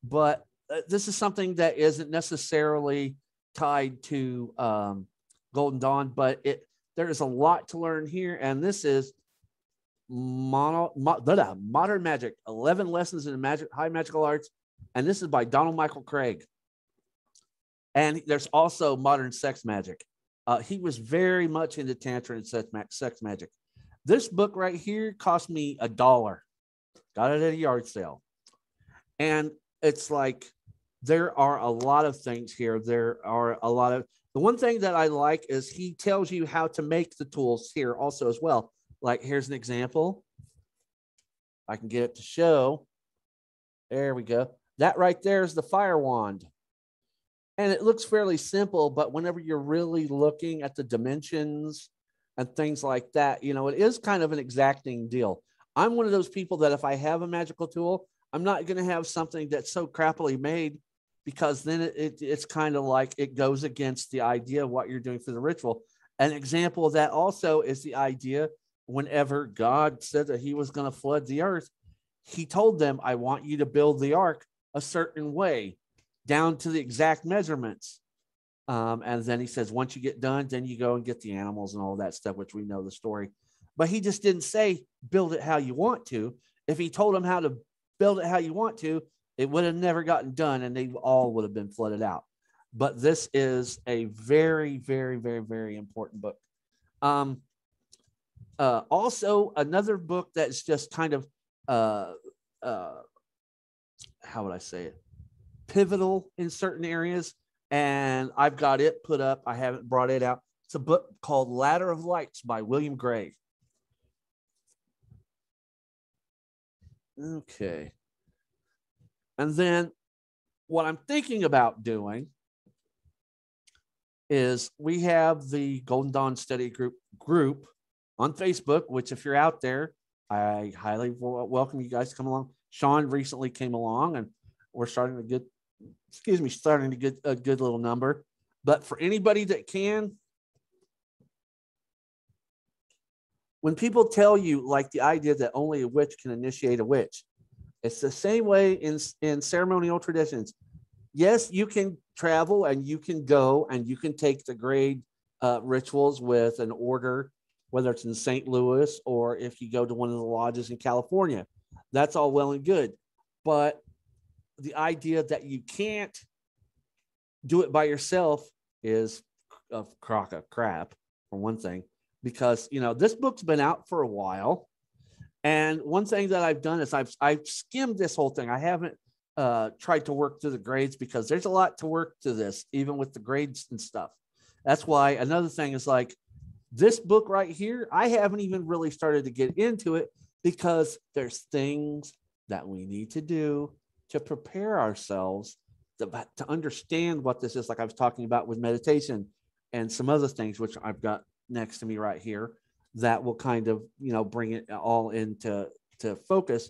but this is something that isn't necessarily tied to um, Golden Dawn, but it there is a lot to learn here, and this is mono, mo, modern magic 11 lessons in magic high magical arts and this is by donald michael Kraig. and there's also modern sex magic. Uh, he was very much into tantra and sex, sex magic. This book right here cost me a dollar. Got it at a yard sale. And it's like there are a lot of things here. There are a lot of the one thing that I like is he tells you how to make the tools here also as well. Like here's an example. I can get it to show. There we go. That right there is the fire wand. And it looks fairly simple, but whenever you're really looking at the dimensions and things like that, you know, it is kind of an exacting deal. I'm one of those people that if I have a magical tool, I'm not going to have something that's so crappily made because then it, it it's kind of like it goes against the idea of what you're doing for the ritual. An example of that also is the idea whenever God said that he was going to flood the earth, he told them, I want you to build the ark a certain way down to the exact measurements. Um, and then he says, once you get done, then you go and get the animals and all that stuff, which we know the story. But he just didn't say, build it how you want to. If he told them how to build it how you want to, it would have never gotten done and they all would have been flooded out. But this is a very, very, very, very important book. Um, uh, also, another book that's just kind of, uh, uh, how would I say it? Pivotal in certain areas. And I've got it put up. I haven't brought it out. It's a book called Ladder of Lights by William Gray. Okay. And then what I'm thinking about doing is we have the Golden Dawn Study Group group on Facebook, which if you're out there, I highly welcome you guys to come along. Sean recently came along and we're starting to get, excuse me, starting to get a good little number. But for anybody that can, when people tell you like the idea that only a witch can initiate a witch, it's the same way in, in ceremonial traditions. Yes, you can travel and you can go and you can take the grade uh, rituals with an order, whether it's in St. Louis or if you go to one of the lodges in California. That's all well and good. But the idea that you can't do it by yourself is a crock of crap, for one thing, because, you know, this book's been out for a while and one thing that I've done is I've I've skimmed this whole thing. I haven't uh, tried to work through the grades because there's a lot to work to this, even with the grades and stuff. That's why another thing is like this book right here. I haven't even really started to get into it because there's things that we need to do to prepare ourselves to, to understand what this is. Like I was talking about with meditation and some other things, which I've got next to me right here that will kind of you know bring it all into to focus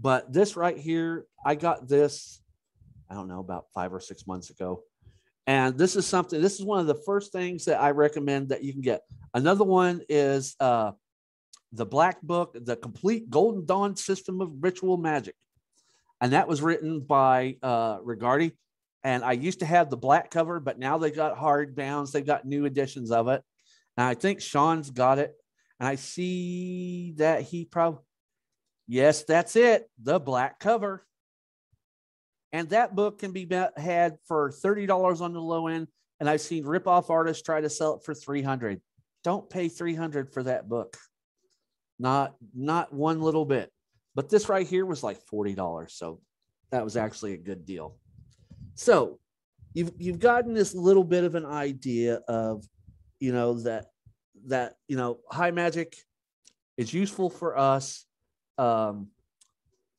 but this right here i got this i don't know about five or six months ago and this is something this is one of the first things that i recommend that you can get another one is uh the black book the complete golden dawn system of ritual magic and that was written by uh Regardie. And I used to have the black cover, but now they got hard bounds. They've got new editions of it. And I think Sean's got it. And I see that he probably, yes, that's it, the black cover. And that book can be had for $30 on the low end. And I've seen rip-off artists try to sell it for 300. Don't pay 300 for that book. Not not one little bit. But this right here was like $40. So that was actually a good deal. So you've you've gotten this little bit of an idea of, you know, that that you know high magic is useful for us. Um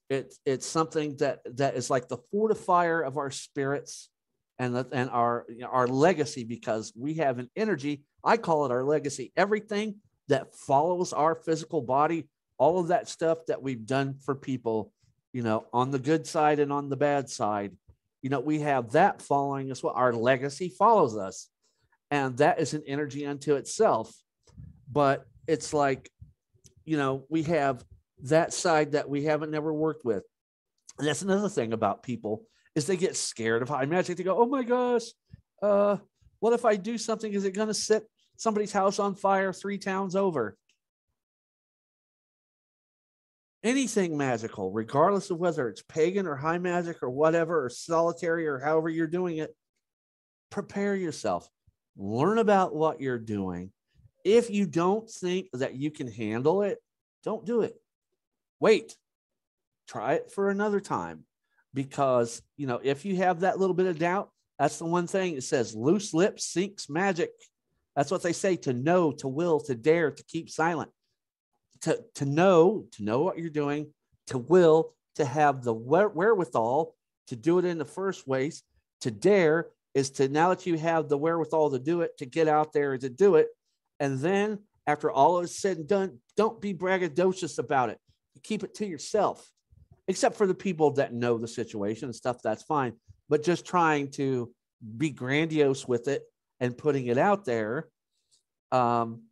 it's it's something that that is like the fortifier of our spirits and the, and our you know, our legacy because we have an energy i call it our legacy everything that follows our physical body all of that stuff that we've done for people you know on the good side and on the bad side. You know we have that following us well our legacy follows us. And that is an energy unto itself but it's like you know we have that side that we haven't never worked with. And that's another thing about people is they get scared of high magic they go oh my gosh uh what if i do something? Is it going to set somebody's house on fire three towns over? Anything magical regardless of whether it's pagan or high magic or whatever or solitary or however you're doing it prepare yourself. Learn about what you're doing. If you don't think that you can handle it, don't do it. Wait, try it for another time because, you know, if you have that little bit of doubt, that's the one thing it says loose lips sinks magic. That's what they say to know, to will, to dare, to keep silent. To, to know, to know what you're doing, to will, to have the wherewithal to do it in the first place, to dare is to now that you have the wherewithal to do it, to get out there and to do it. And then after all is said and done, don't be braggadocious about it. Keep it to yourself, except for the people that know the situation and stuff, that's fine. But just trying to be grandiose with it and putting it out there, um,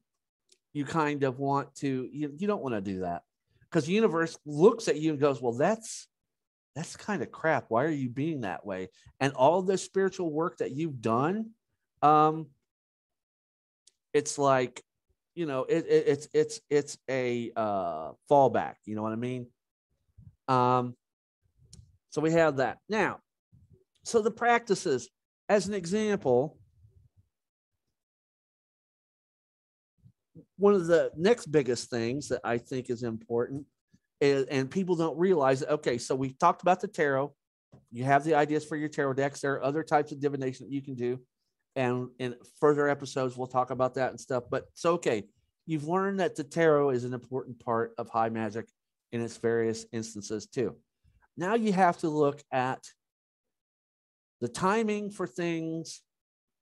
you kind of want to, you, you don't want to do that because the universe looks at you and goes, well, that's that's kind of crap. Why are you being that way? And all the spiritual work that you've done, um, it's like, you know, it, it, it's it's it's a uh, fallback. You know what I mean? Um, so we have that now. So the practices, as an example, one of the next biggest things that I think is important and, and people don't realize okay, so we talked about the tarot. You have the ideas for your tarot decks. There are other types of divination that you can do. And in further episodes, we'll talk about that and stuff. But it's okay. You've learned that the tarot is an important part of high magic in its various instances, too. Now you have to look at the timing for things,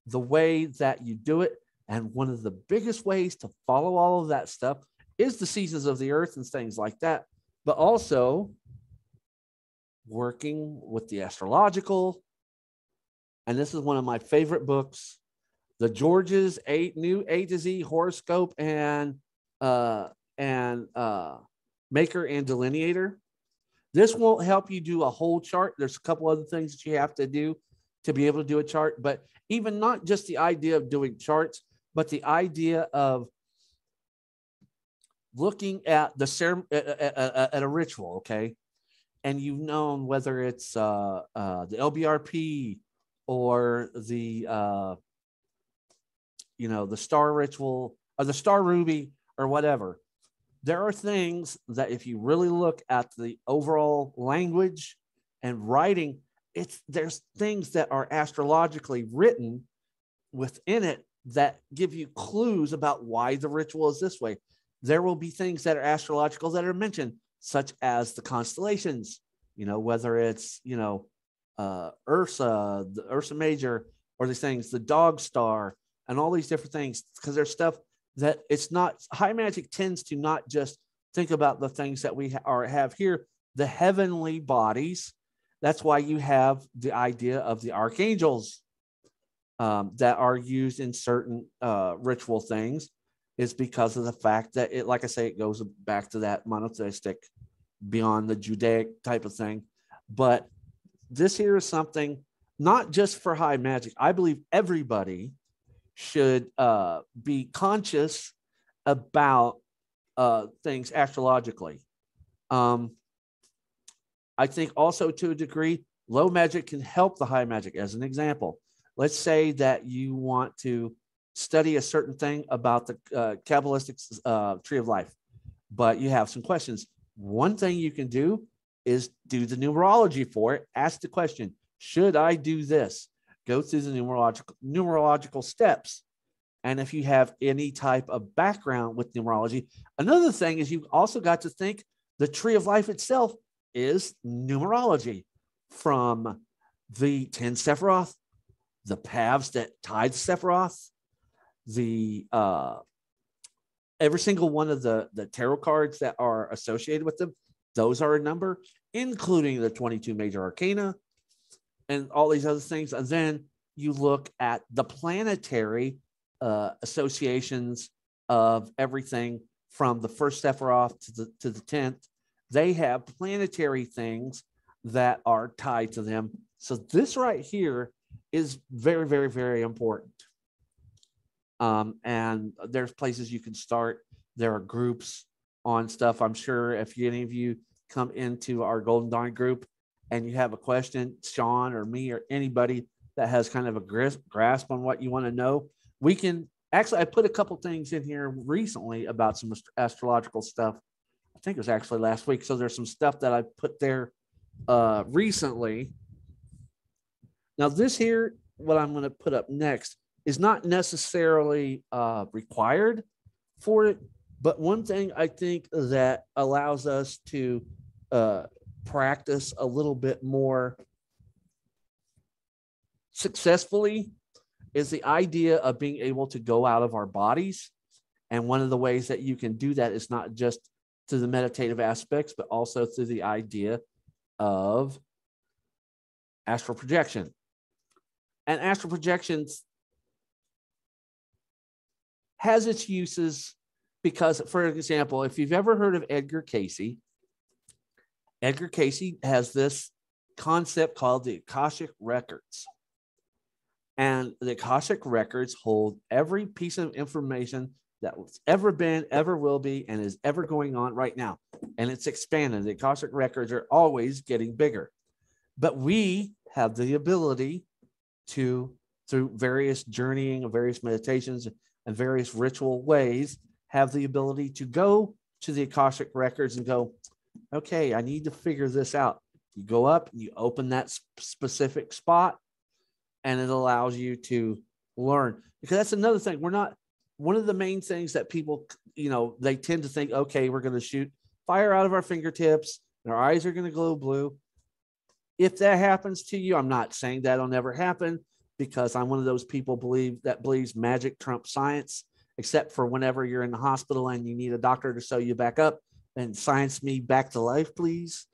the way that you do it. And one of the biggest ways to follow all of that stuff is the seasons of the earth and things like that but also working with the astrological. And this is one of my favorite books, the George's eight new A to Z horoscope and uh, and uh, maker and delineator. This won't help you do a whole chart. There's a couple other things that you have to do to be able to do a chart, but even not just the idea of doing charts, but the idea of looking at the ceremony at, a ritual, okay, and you've known whether it's uh, uh, the LBRP or the uh, you know the star ritual or the star ruby or whatever, there are things that if you really look at the overall language and writing, it's there's things that are astrologically written within it that give you clues about why the ritual is this way. There will be things that are astrological that are mentioned, such as the constellations, you know, whether it's, you know, uh, Ursa, the Ursa Major, or these things, the dog star, and all these different things, because there's stuff that it's not high magic tends to not just think about the things that we ha- are have here, the heavenly bodies. That's why you have the idea of the archangels um, that are used in certain uh, ritual things is because of the fact that it, like I say, it goes back to that monotheistic, beyond the Judaic type of thing. But this here is something not just for high magic. I believe everybody should uh, be conscious about uh, things astrologically. Um, I think also to a degree, low magic can help the high magic. As an example, let's say that you want to study a certain thing about the uh, Kabbalistic uh, tree of life, but you have some questions. One thing you can do is do the numerology for it. Ask the question Should I do this? Go through the numerological, numerological steps. And if you have any type of background with numerology, another thing is you've also got to think the tree of life itself is numerology from the 10 Sephiroth, the paths that tie the Sephiroth, the uh, every single one of the the tarot cards that are associated with them those are a number including the 22 major arcana and all these other things. And then you look at the planetary uh, associations of everything from the first Sephiroth to the to the 10th they have planetary things that are tied to them. So this right here is very very very important. Um, and there's places you can start. There are groups on stuff. I'm sure if any of you come into our Golden Dawn group and you have a question, Sean or me or anybody that has kind of a grasp on what you want to know, we can actually, I put a couple things in here recently about some astrological stuff. I think it was actually last week. So there's some stuff that I put there uh, recently. Now, this here, what I'm going to put up next, is not necessarily uh, required for it. But one thing I think that allows us to uh, practice a little bit more successfully is the idea of being able to go out of our bodies. And one of the ways that you can do that is not just through the meditative aspects, but also through the idea of astral projection. And astral projections has its uses because, for example, if you've ever heard of Edgar Cayce, Edgar Cayce has this concept called the Akashic Records. And the Akashic records hold every piece of information that's ever been, ever will be, and is ever going on right now. And it's expanding. The Akashic records are always getting bigger. But we have the ability to, through various journeying, various meditations, and various ritual ways, have the ability to go to the Akashic records and go, okay, I need to figure this out. You go up, you open that specific spot, and it allows you to learn. Because that's another thing. We're not one of the main things that people you know they tend to think okay we're going to shoot fire out of our fingertips and our eyes are going to glow blue. If that happens to you i'm not saying that'll never happen because i'm one of those people believe that believes magic trumps science except for whenever you're in the hospital and you need a doctor to sew you back up and science me back to life please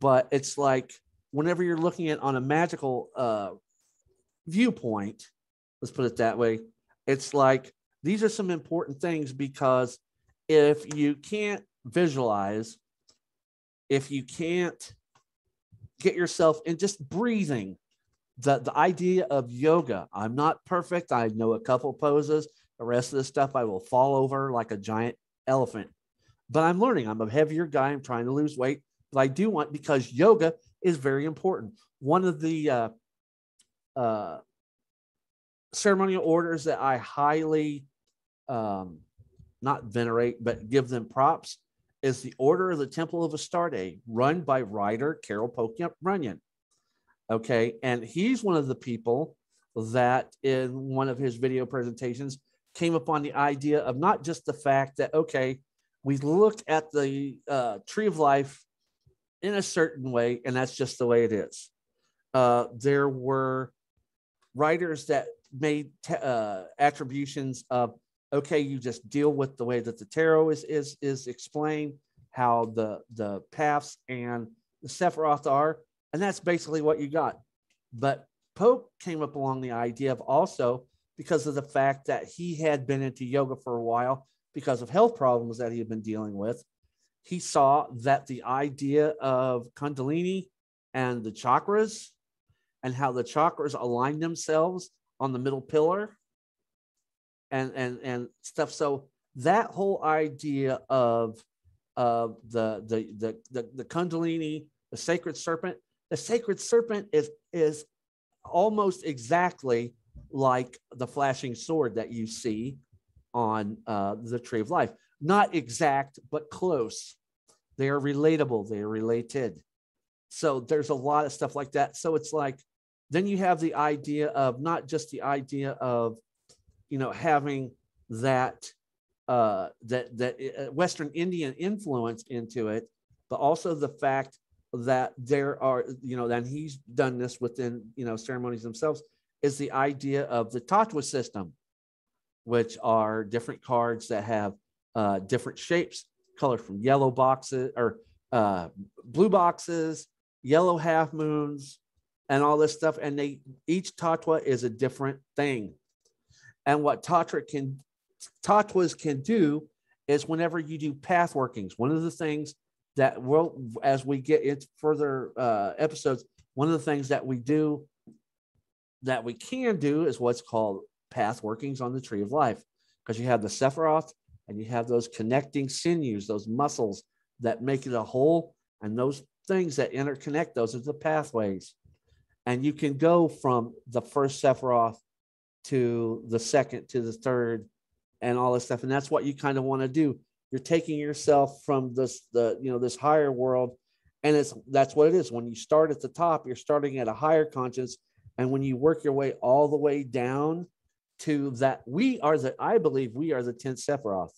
but it's like whenever you're looking at on a magical uh, viewpoint, let's put it that way, it's like these are some important things because if you can't visualize, if you can't get yourself in just breathing, the, the idea of yoga, I'm not perfect. I know a couple poses. The rest of the stuff I will fall over like a giant elephant. But I'm learning. I'm a heavier guy. I'm trying to lose weight. But I do want because yoga is very important. One of the uh, uh, ceremonial orders that I highly um, not venerate, but give them props is the Order of the Temple of Astarte, run by writer Carroll Poke Runyon. Okay. And he's one of the people that in one of his video presentations came upon the idea of not just the fact that, okay, we look at the uh, tree of life in a certain way, and that's just the way it is. Uh, there were writers that made t- uh, attributions of okay, you just deal with the way that the tarot is is is explained, how the the paths and the Sephiroth are, and that's basically what you got. But Poke came up along the idea of also because of the fact that he had been into yoga for a while because of health problems that he had been dealing with. He saw that the idea of Kundalini and the chakras and how the chakras align themselves on the middle pillar and and and stuff so that whole idea of of the the the the, the kundalini the sacred serpent the sacred serpent is is almost exactly like the flashing sword that you see on uh, the tree of life. Not exact but close. They are relatable they are related. So there's a lot of stuff like that. So it's like then you have the idea of not just the idea of, you know, having that uh, that that uh, Western Indian influence into it, but also the fact that there are, you know, and he's done this within, you know, ceremonies themselves, is the idea of the Tattva system, which are different cards that have uh, different shapes, color from yellow boxes or uh, blue boxes, yellow half moons, and all this stuff. And they each tattva is a different thing. And what Tatra can tattvas can do is whenever you do path workings, one of the things that will as we get into further uh, episodes, one of the things that we do that we can do is what's called path workings on the tree of life. Because you have the Sephiroth and you have those connecting sinews, those muscles that make it a whole, and those things that interconnect those are the pathways and you can go from the first Sephiroth to the second to the third and all this stuff. And that's what you kind of want to do. You're taking yourself from this the you know this higher world, and it's that's what it is. When you start at the top, you're starting at a higher conscience, and when you work your way all the way down to that, we are the I believe we are the tenth Sephiroth.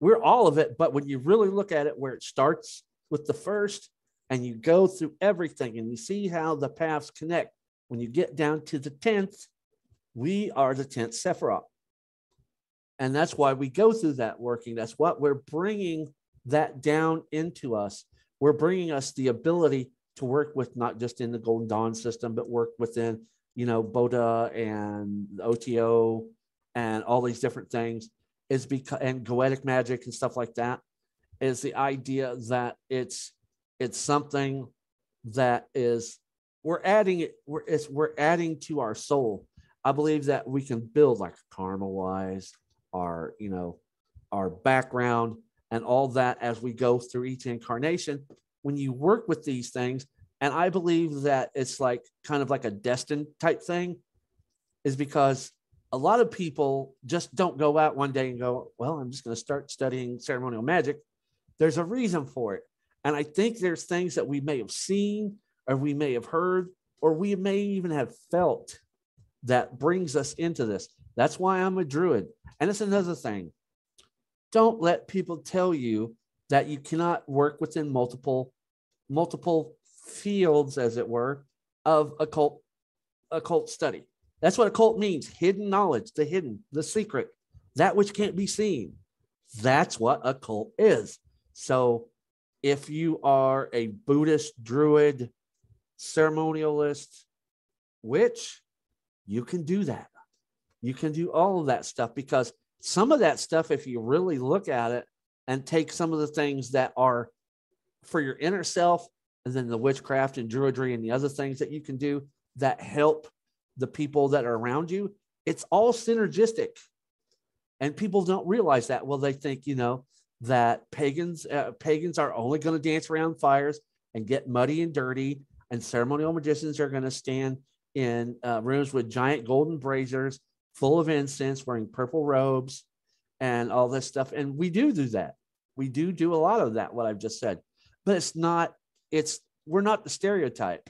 We're all of it, but when you really look at it, where it starts with the first, and you go through everything, and you see how the paths connect. When you get down to the tenth, we are the tenth Sephiroth. And that's why we go through that working. That's what we're bringing that down into us. We're bringing us the ability to work with not just in the Golden Dawn system, but work within, you know, BOTA and OTO and all these different things is because and goetic magic and stuff like that is the idea that it's it's something that is we're adding it we're it's we're adding to our soul. I believe that we can build like karma wise our you know our background and all that as we go through each incarnation when you work with these things and i believe that it's like kind of like a destined type thing is because a lot of people just don't go out one day and go well i'm just going to start studying ceremonial magic there's a reason for it and i think there's things that we may have seen or we may have heard or we may even have felt that brings us into this that's why I'm a druid. And it's another thing. Don't let people tell you that you cannot work within multiple multiple fields, as it were, of occult occult study. That's what occult means: hidden knowledge, the hidden, the secret, that which can't be seen. That's what occult is. So, if you are a Buddhist, Druid, ceremonialist, witch, you can do that. You can do all of that stuff because some of that stuff, if you really look at it and take some of the things that are for your inner self, and then the witchcraft and druidry and the other things that you can do that help the people that are around you, it's all synergistic. And people don't realize that. Well, they think, you know, that pagans uh, pagans are only going to dance around fires and get muddy and dirty, and ceremonial magicians are going to stand in uh, rooms with giant golden braziers full of incense, wearing purple robes and all this stuff. And we do do that. We do do a lot of that, what I've just said. But it's not, it's, we're not the stereotype.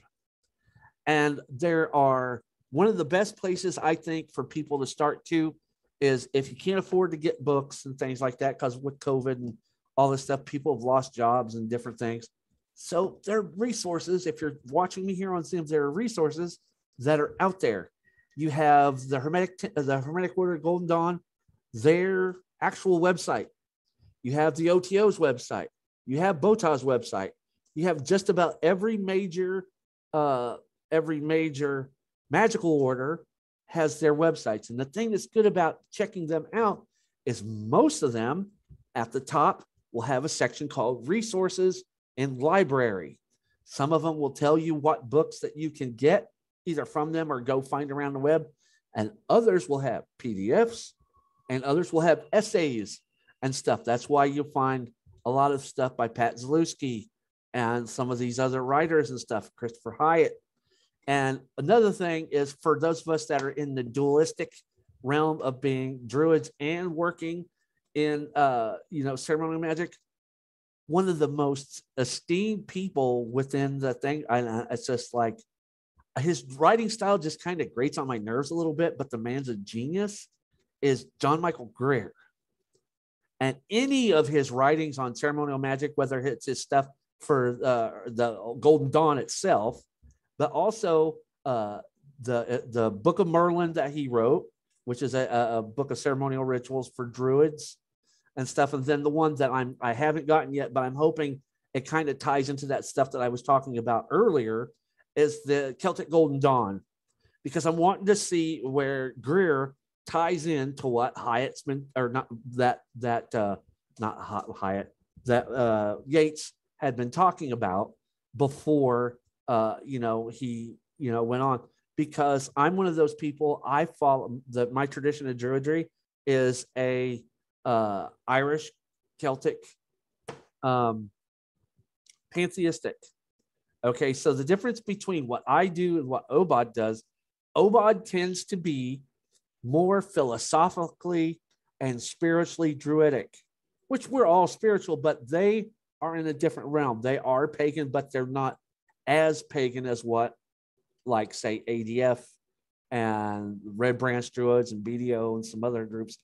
And there are one of the best places I think for people to start to is if you can't afford to get books and things like that, because with COVID and all this stuff, people have lost jobs and different things. So there are resources. If you're watching me here on Zoom, there are resources that are out there you have the Hermetic the Hermetic Order Golden Dawn, their actual website. You have the OTO's website. You have BOTA's website. You have just about every major uh, every major magical order has their websites. And the thing that's good about checking them out is most of them at the top will have a section called resources and library. Some of them will tell you what books that you can get either from them or go find around the web. And others will have PDFs and others will have essays and stuff. That's why you'll find a lot of stuff by Pat Zalewski and some of these other writers and stuff, Christopher Hyatt. And another thing is for those of us that are in the dualistic realm of being druids and working in uh, you know ceremonial magic, one of the most esteemed people within the thing, and it's just like his writing style just kind of grates on my nerves a little bit, but the man's a genius, is John Michael Greer. And any of his writings on ceremonial magic, whether it's his stuff for uh, the Golden Dawn itself, but also uh, the the Book of Merlin that he wrote, which is a, a book of ceremonial rituals for druids and stuff, and then the one that I'm I haven't gotten yet, but I'm hoping it kind of ties into that stuff that I was talking about earlier is the Celtic Golden Dawn, because I'm wanting to see where Greer ties in to what Hyatt's been, or not that that uh, not Hyatt that uh, Yates had been talking about before uh, you know he you know went on. Because I'm one of those people. I follow the my tradition of Druidry is a uh, Irish Celtic um, pantheistic Okay, so the difference between what I do and what OBOD does, OBOD tends to be more philosophically and spiritually druidic, which we're all spiritual, but they are in a different realm. They are pagan, but they're not as pagan as what, like, say, ADF and Red Branch Druids and BDO and some other groups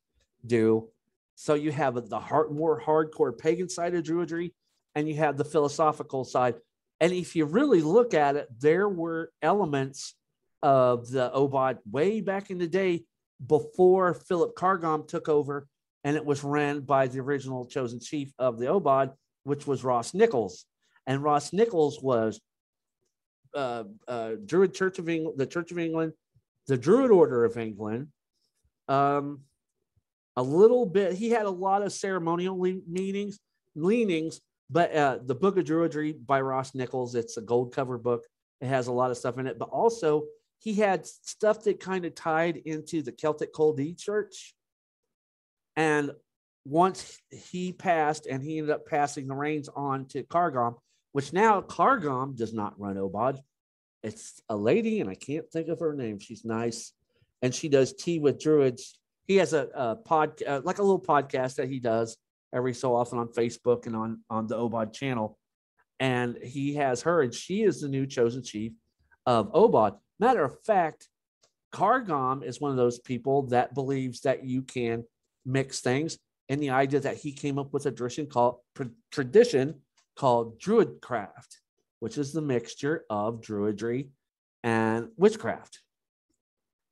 do. So you have the hard, more hardcore pagan side of Druidry, and you have the philosophical side. And if you really look at it, there were elements of the OBOD way back in the day before Philip Carr-Gomm took over, and it was ran by the original chosen chief of the OBOD, which was Ross Nichols. And Ross Nichols was uh, uh, Druid Church of England, the Church of England, the Druid Order of England. Um, a little bit, he had a lot of ceremonial le- meetings, leanings, but uh, the Book of Druidry by Ross Nichols, it's a gold cover book. It has a lot of stuff in it, but also he had stuff that kind of tied into the Celtic Culdee Church. And once he passed, and he ended up passing the reins on to Carr-Gomm, which now Carr-Gomm does not run OBOD. It's a lady, and I can't think of her name. She's nice, and she does tea with druids. He has a, a pod, uh, like a little podcast that he does every so often on Facebook and on on the OBOD channel, and he has her, and she is the new chosen chief of OBOD. Matter of fact, Carr-Gomm is one of those people that believes that you can mix things, and the idea that he came up with a tradition called tradition called Druidcraft, which is the mixture of Druidry and witchcraft.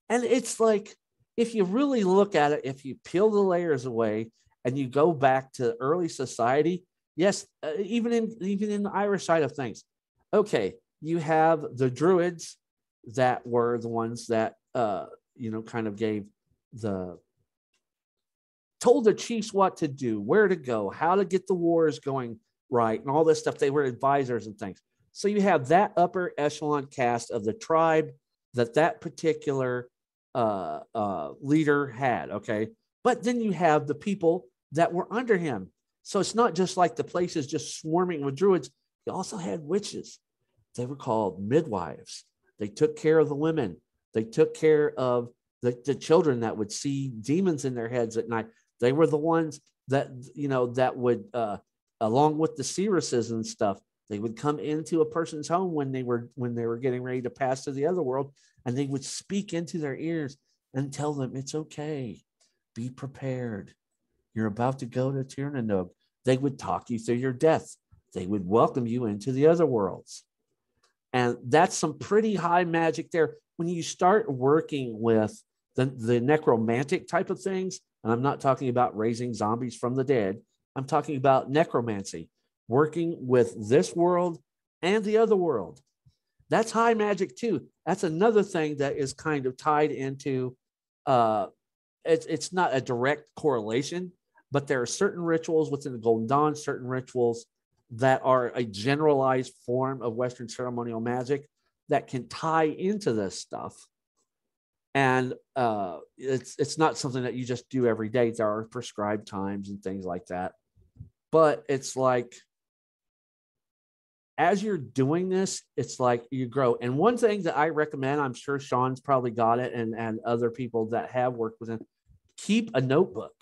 And it's like, if you really look at it, if you peel the layers away and you go back to early society, yes, uh, even in even in the Irish side of things, okay, you have the Druids that were the ones that uh, you know kind of gave the told the chiefs what to do, where to go, how to get the wars going right, and all this stuff. They were advisors and things. So you have that upper echelon cast of the tribe that that particular uh, uh, leader had. Okay, but then you have the people that were under him. So it's not just like the place is just swarming with druids. You also had witches. They were called midwives. They took care of the women. They took care of the, the children that would see demons in their heads at night. They were the ones that, you know, that would, uh, along with the seeresses and stuff, they would come into a person's home when they were when they were getting ready to pass to the other world, and they would speak into their ears and tell them it's okay, be prepared. You're about to go to Tirnanog. They would talk you through your death. They would welcome you into the other worlds. And that's some pretty high magic there. When you start working with the, the necromantic type of things, and I'm not talking about raising zombies from the dead, I'm talking about necromancy, working with this world and the other world. That's high magic too. That's another thing that is kind of tied into uh, it's, it's not a direct correlation, but there are certain rituals within the Golden Dawn, certain rituals that are a generalized form of Western ceremonial magic that can tie into this stuff. And uh, it's it's not something that you just do every day. There are prescribed times and things like that. But it's like as you're doing this, it's like you grow. And one thing that I recommend, I'm sure Sean's probably got it, and, and other people that have worked with him, keep a notebook.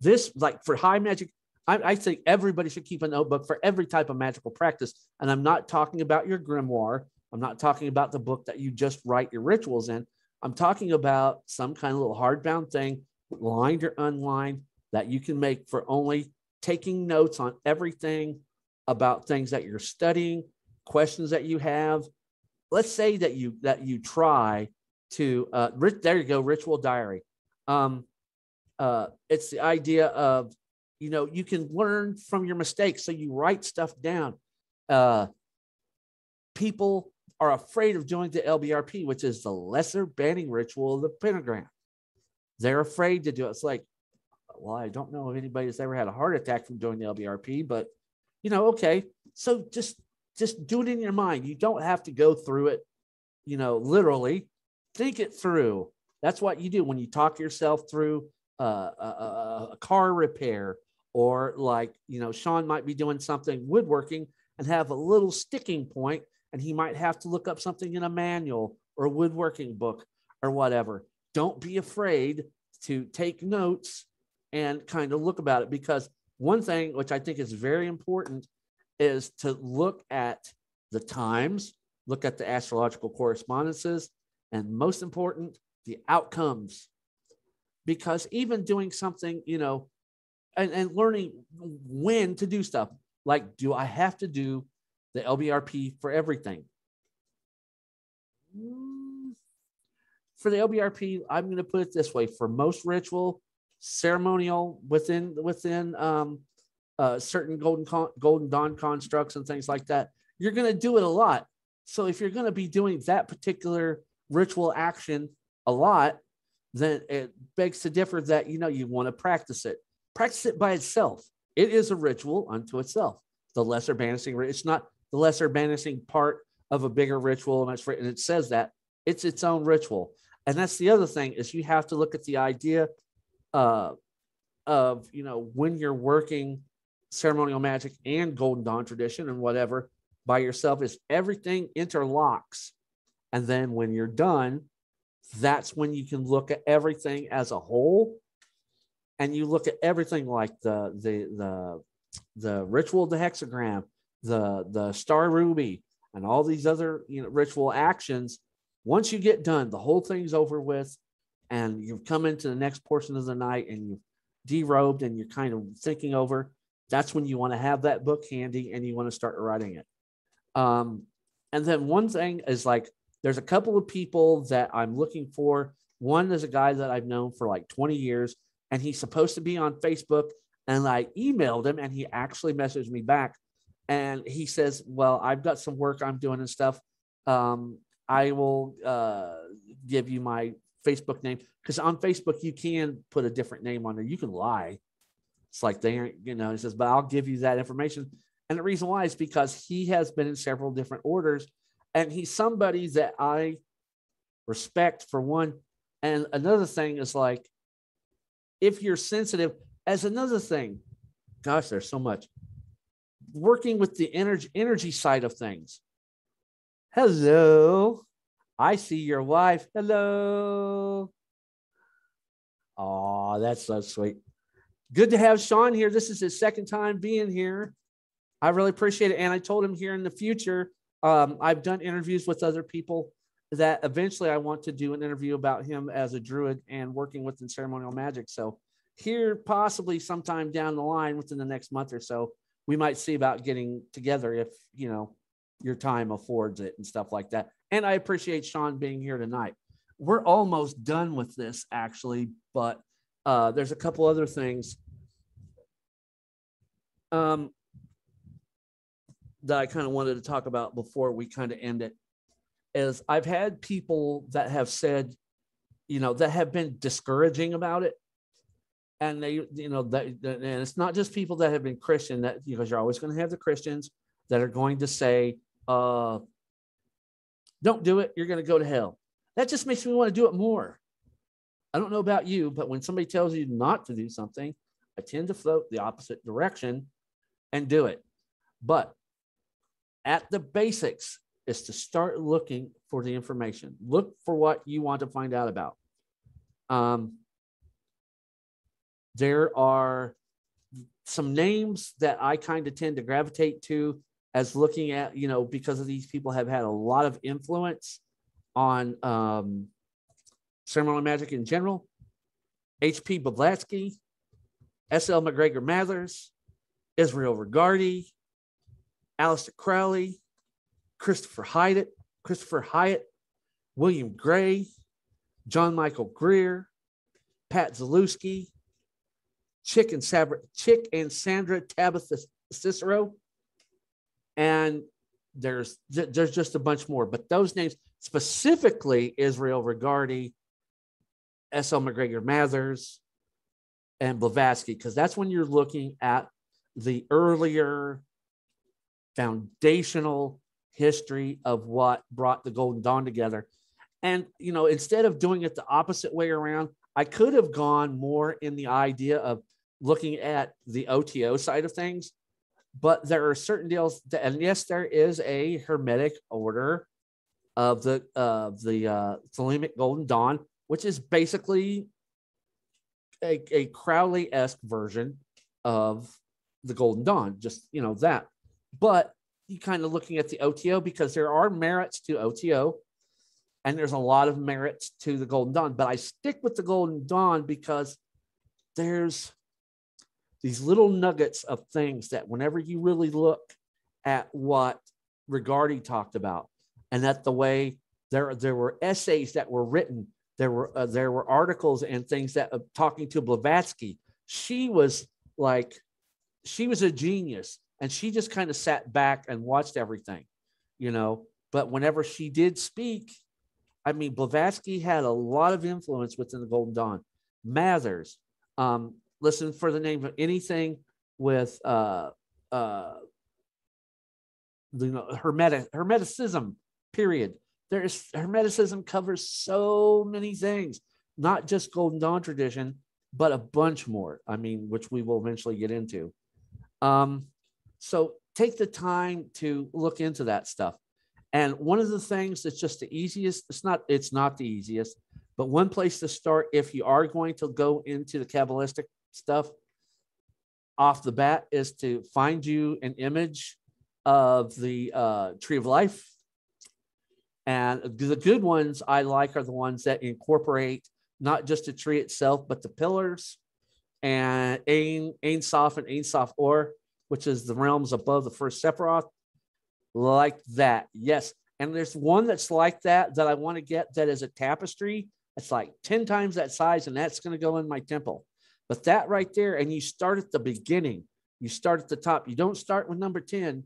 This, like for high magic, I, I think everybody should keep a notebook for every type of magical practice. And I'm not talking about your grimoire. I'm not talking about the book that you just write your rituals in. I'm talking about some kind of little hardbound thing, lined or unlined, that you can make for only taking notes on everything about things that you're studying, questions that you have. Let's say that you that you try to uh, there you go, ritual diary. Um, uh, it's the idea of you know you can learn from your mistakes. So you write stuff down. Uh, people are afraid of doing the lbrp which is the lesser banishing ritual of the pentagram. They're afraid to do it. It's like well i don't know if anybody has ever had a heart attack from doing the lbrp but you know okay. So just just do it in your mind. You don't have to go through it you know literally. Think it through. That's what you do when you talk yourself through uh, a, a, car repair or like you know sean might be doing something woodworking and have a little sticking point and he might have to look up something in a manual or a woodworking book or whatever don't be afraid to take notes and kind of look about it because one thing which I think is very important is to look at the times, look at the astrological correspondences, and most important, the outcomes. Because even doing something, you know, and, and learning when to do stuff, like do I have to do the LBRP for everything? For the LBRP, I'm going to put it this way: for most ritual, ceremonial within within um, uh, certain golden con- golden dawn constructs and things like that, you're going to do it a lot. So if you're going to be doing that particular ritual action a lot, then it begs to differ that you know you want to practice it. Practice it by itself. It is a ritual unto itself. The lesser banishing, it's not the lesser banishing part of a bigger ritual, and it's written. It says that it's its own ritual, and that's the other thing is you have to look at the idea uh, of you know when you're working ceremonial magic and golden dawn tradition and whatever by yourself is everything interlocks and then when you're done that's when you can look at everything as a whole and you look at everything like the the the the ritual of the hexagram the the star ruby and all these other you know ritual actions once you get done the whole thing's over with and you've come into the next portion of the night and you've derobed and you're kind of thinking over that's when you want to have that book handy and you want to start writing it. Um, and then one thing is like there's a couple of people that i'm looking for. One is a guy that i've known for like 20 years and he's supposed to be on facebook and i emailed him and he actually messaged me back and he says well i've got some work i'm doing and stuff um, i will uh, give you my Facebook name because on Facebook you can put a different name on there. You can lie. It's like they aren't, you know, he says, but I'll give you that information. And the reason why is because he has been in several different orders and he's somebody that I respect for one. And another thing is like, if you're sensitive, as another thing, gosh, there's so much working with the energy energy side of things. Hello. I see your wife. Hello. Oh, that's so sweet. Good to have Sean here. This is his second time being here. I really appreciate it. And I told him here in the future, um, I've done interviews with other people that eventually I want to do an interview about him as a druid and working with in ceremonial magic. So here, possibly sometime down the line within the next month or so, we might see about getting together if, you know, your time affords it and stuff like that. And I appreciate Sean being here tonight. We're almost done with this actually, but uh, there's a couple other things um, that I kind of wanted to talk about before we kind of end it. Is I've had people that have said, you know, that have been discouraging about it. And they, you know, that, and it's not just people that have been Christian that, because you're always going to have the Christians that are going to say, uh, don't do it, you're going to go to hell. That just makes me want to do it more. I don't know about you, but when somebody tells you not to do something, I tend to float the opposite direction and do it. But at the basics is to start looking for the information. Look for what you want to find out about. Um, there are some names that I kind of tend to gravitate to as looking at, you know, because of these people have had a lot of influence on um, ceremonial magic in general. H.P. Blavatsky, S.L. MacGregor Mathers, Israel Regardie, Aleister Crowley, Christopher Hyatt, Christopher Hyatt, William Gray, John Michael Greer, Pat Zalewski, Chic and, Sabra, Chic and Sandra Tabatha Cicero, and there's there's just a bunch more. But those names specifically Israel Regardie, S.L. MacGregor Mathers, and Blavatsky, because that's when you're looking at the earlier foundational history of what brought the Golden Dawn together. And, you know, instead of doing it the opposite way around, I could have gone more in the idea of looking at the OTO side of things but there are certain deals that, and yes, there is a hermetic order of the of the uh, Thelemic Golden Dawn which is basically a, a Crowley esque version of the Golden Dawn, just you know that. But you kind of looking at the OTO because there are merits to OTO and there's a lot of merits to the Golden Dawn. But I stick with the Golden Dawn because there's these little nuggets of things that whenever you really look at what Regardie talked about, and that the way there there were essays that were written, there were uh, there were articles and things that uh, talking to Blavatsky, she was like, she was a genius, and she just kind of sat back and watched everything, you know. But whenever she did speak, I mean, Blavatsky had a lot of influence within the Golden Dawn. Mathers, um, listen for the name of anything with uh, uh, you know, hermetic hermeticism. Period. There is hermeticism covers so many things, not just Golden Dawn tradition, but a bunch more. I mean, which we will eventually get into. Um, so take the time to look into that stuff. And one of the things that's just the easiest, it's not, it's not the easiest, but one place to start if you are going to go into the Kabbalistic stuff off the bat is to find you an image of the uh, tree of life. And the good ones I like are the ones that incorporate not just the tree itself, but the pillars and Ain, Ein Sof and Ain Sof Or, which is the realms above the first Sephiroth, like that. Yes. And there's one that's like that that I want to get that is a tapestry. It's like 10 times that size, and that's going to go in my temple. But that right there, and you start at the beginning, you start at the top. You don't start with number 10.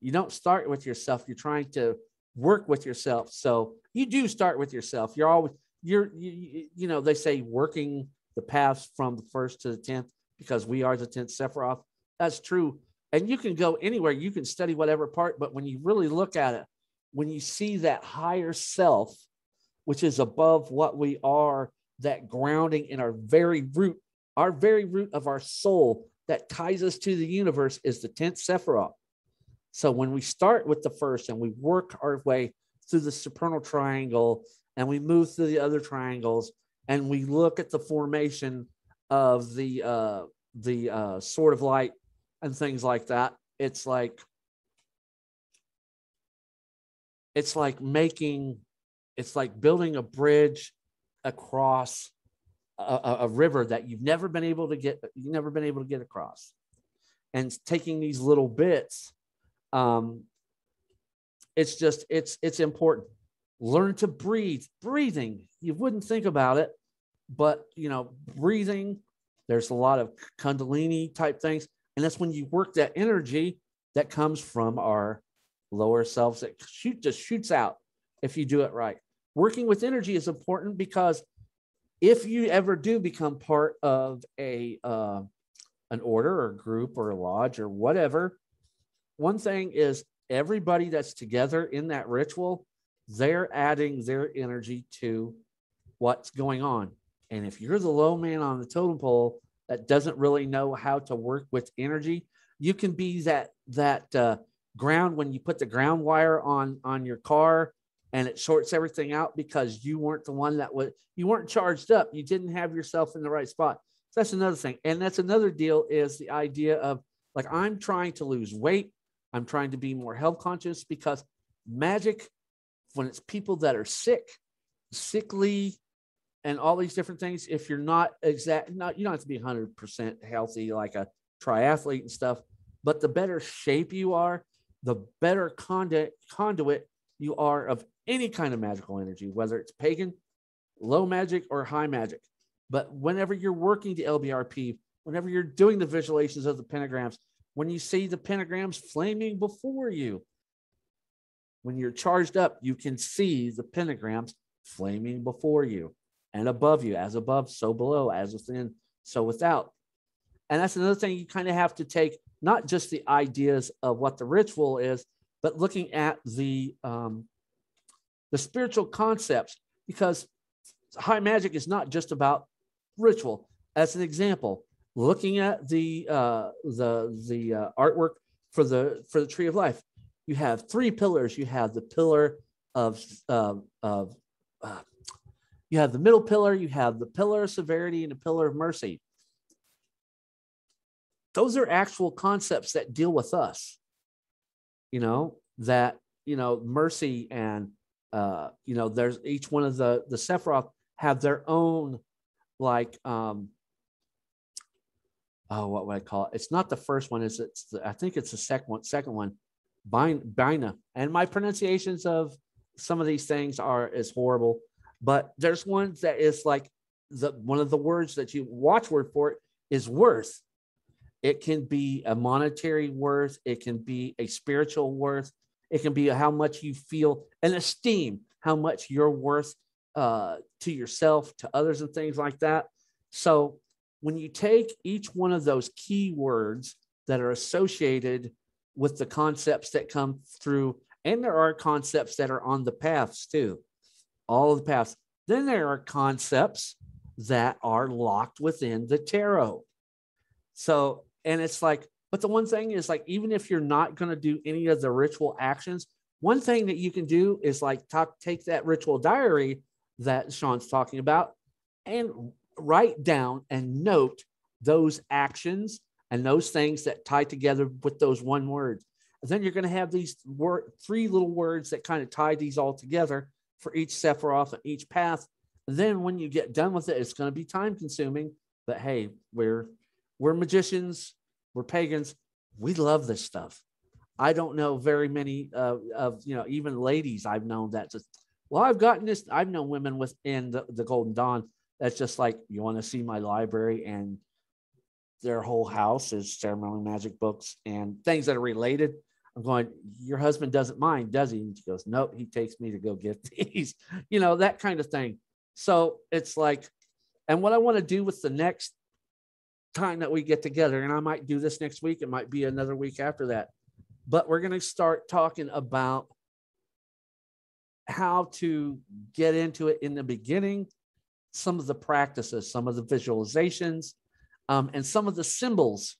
You don't start with yourself. You're trying to work with yourself. So you do start with yourself. You're always, you're, you, you know, they say working the paths from the first to the 10th because we are the 10th Sephiroth. That's true. And you can go anywhere, you can study whatever part, but when you really look at it, when you see that higher self, which is above what we are, that grounding in our very root our very root of our soul that ties us to the universe is the 10th Sephiroth. So when we start with the first and we work our way through the supernal triangle and we move through the other triangles and we look at the formation of the uh, the uh, sword of light and things like that, it's like it's like making it's like building a bridge across a, a, river that you've never been able to get you've never been able to get across. And taking these little bits um it's just it's it's important. Learn to breathe. Breathing you wouldn't think about it but you know breathing there's a lot of kundalini type things and that's when you work that energy that comes from our lower selves that shoot just shoots out if you do it right working with energy is important because if you ever do become part of a uh, an order or group or a lodge or whatever, one thing is everybody that's together in that ritual, they're adding their energy to what's going on. And if you're the low man on the totem pole that doesn't really know how to work with energy, you can be that that uh, ground when you put the ground wire on on your car and it sorts everything out because you weren't the one that was you weren't charged up. You didn't have yourself in the right spot. So that's another thing. And that's another deal is the idea of like i'm trying to lose weight. I'm trying to be more health conscious because magic when it's people that are sick sickly and all these different things if you're not exact not you don't have to be 100% healthy like a triathlete and stuff but the better shape you are the better conduit conduit you are of any kind of magical energy, whether it's pagan, low magic, or high magic. But whenever you're working the LBRP, whenever you're doing the visualizations of the pentagrams, when you see the pentagrams flaming before you, when you're charged up, you can see the pentagrams flaming before you and above you, as above, so below, as within, so without. And that's another thing you kind of have to take not just the ideas of what the ritual is, but looking at the um, the spiritual concepts, because high magic is not just about ritual. As an example, looking at the uh, the the uh, artwork for the for the tree of life, you have three pillars. You have the pillar of uh, of You have the middle pillar, you have the pillar of severity and the pillar of mercy. Those are actual concepts that deal with us. You know, that, you know, mercy and, uh, you know, there's each one of the, the Sephiroth have their own, like, um, oh, what would I call it? It's not the first one. Is it's the, I think it's the second one. Second one, Binah. And my pronunciations of some of these things are is horrible, but there's ones that is like the one of the words that you watchword for it is worth. It can be a monetary worth. It can be a spiritual worth. It can be how much you feel and esteem, how much you're worth uh, to yourself, to others, and things like that. So when you take each one of those key words that are associated with the concepts that come through, and there are concepts that are on the paths too, all of the paths. Then there are concepts that are locked within the tarot. So, and it's like, but the one thing is like, even if you're not going to do any of the ritual actions, one thing that you can do is like talk, take that ritual diary that Sean's talking about and write down and note those actions and those things that tie together with those one words. And then you're going to have these word, three little words that kind of tie these all together for each Sephiroth and each path. Then when you get done with it, it's going to be time consuming. But hey, we're we're magicians, we're pagans. We love this stuff. I don't know very many uh, of you know even ladies I've known that just well I've gotten this I've known women within the, the Golden Dawn that's just like you want to see my library and their whole house is ceremonial magic books and things that are related. I'm going, your husband doesn't mind, does he? And she goes, nope, he takes me to go get these, you know, that kind of thing. So it's like, and what I want to do with the next time that we get together, and I might do this next week, it might be another week after that, but we're going to start talking about how to get into it in the beginning some of the practices, some of the visualizations, um, and some of the symbols.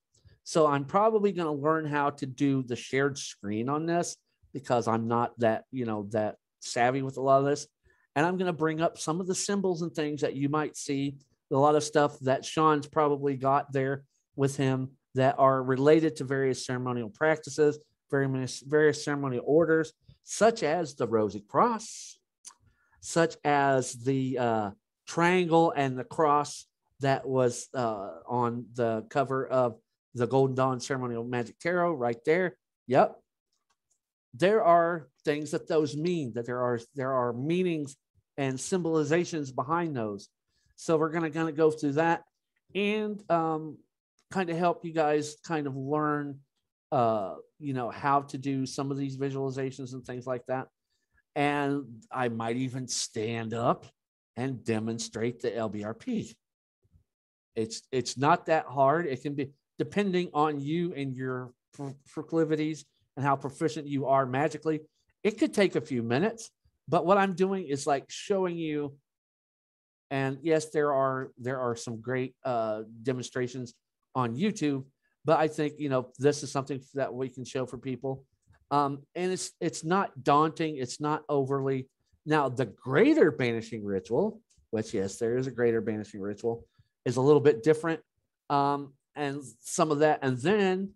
So I'm probably going to learn how to do the shared screen on this because I'm not that, you know, that savvy with a lot of this. And I'm going to bring up some of the symbols and things that you might see, a lot of stuff that Sean's probably got there with him that are related to various ceremonial practices, various, various ceremonial orders, such as the Rosy Cross, such as the uh, triangle and the cross that was uh, on the cover of the Golden Dawn Ceremonial Magic Tarot right there. Yep. There are things that those mean, that there are there are meanings and symbolizations behind those. So we're gonna kind of go through that and um, kind of help you guys kind of learn uh, you know, how to do some of these visualizations and things like that. And I might even stand up and demonstrate the LBRP. It's it's not that hard. It can be depending on you and your proclivities and how proficient you are magically. It could take a few minutes, but what I'm doing is like showing you. And yes, there are there are some great uh, demonstrations on YouTube, but I think you know this is something that we can show for people. Um, and it's it's not daunting. It's not overly now, the greater banishing ritual, which, yes, there is a greater banishing ritual, is a little bit different. Um, and some of that. And then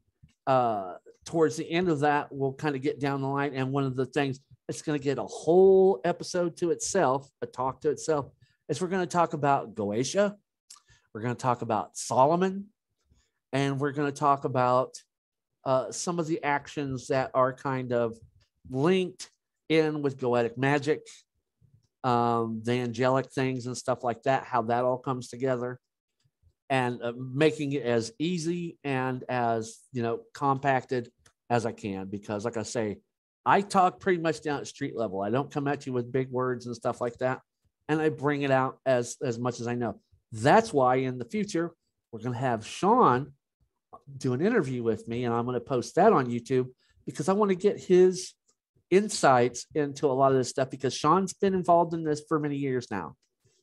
uh, towards the end of that, we'll kind of get down the line. And one of the things it's going to get a whole episode to itself, a talk to itself, is we're going to talk about Goetia. We're going to talk about Solomon. And we're going to talk about uh, some of the actions that are kind of linked in with goetic magic, um, the angelic things and stuff like that, how that all comes together, and uh, making it as easy and as you know compacted as I can. Because, like I say, I talk pretty much down at street level. I don't come at you with big words and stuff like that, and I bring it out as as much as I know. That's why in the future we're going to have Sean do an interview with me, and I'm going to post that on YouTube because I want to get his insights into a lot of this stuff because Sean's been involved in this for many years now.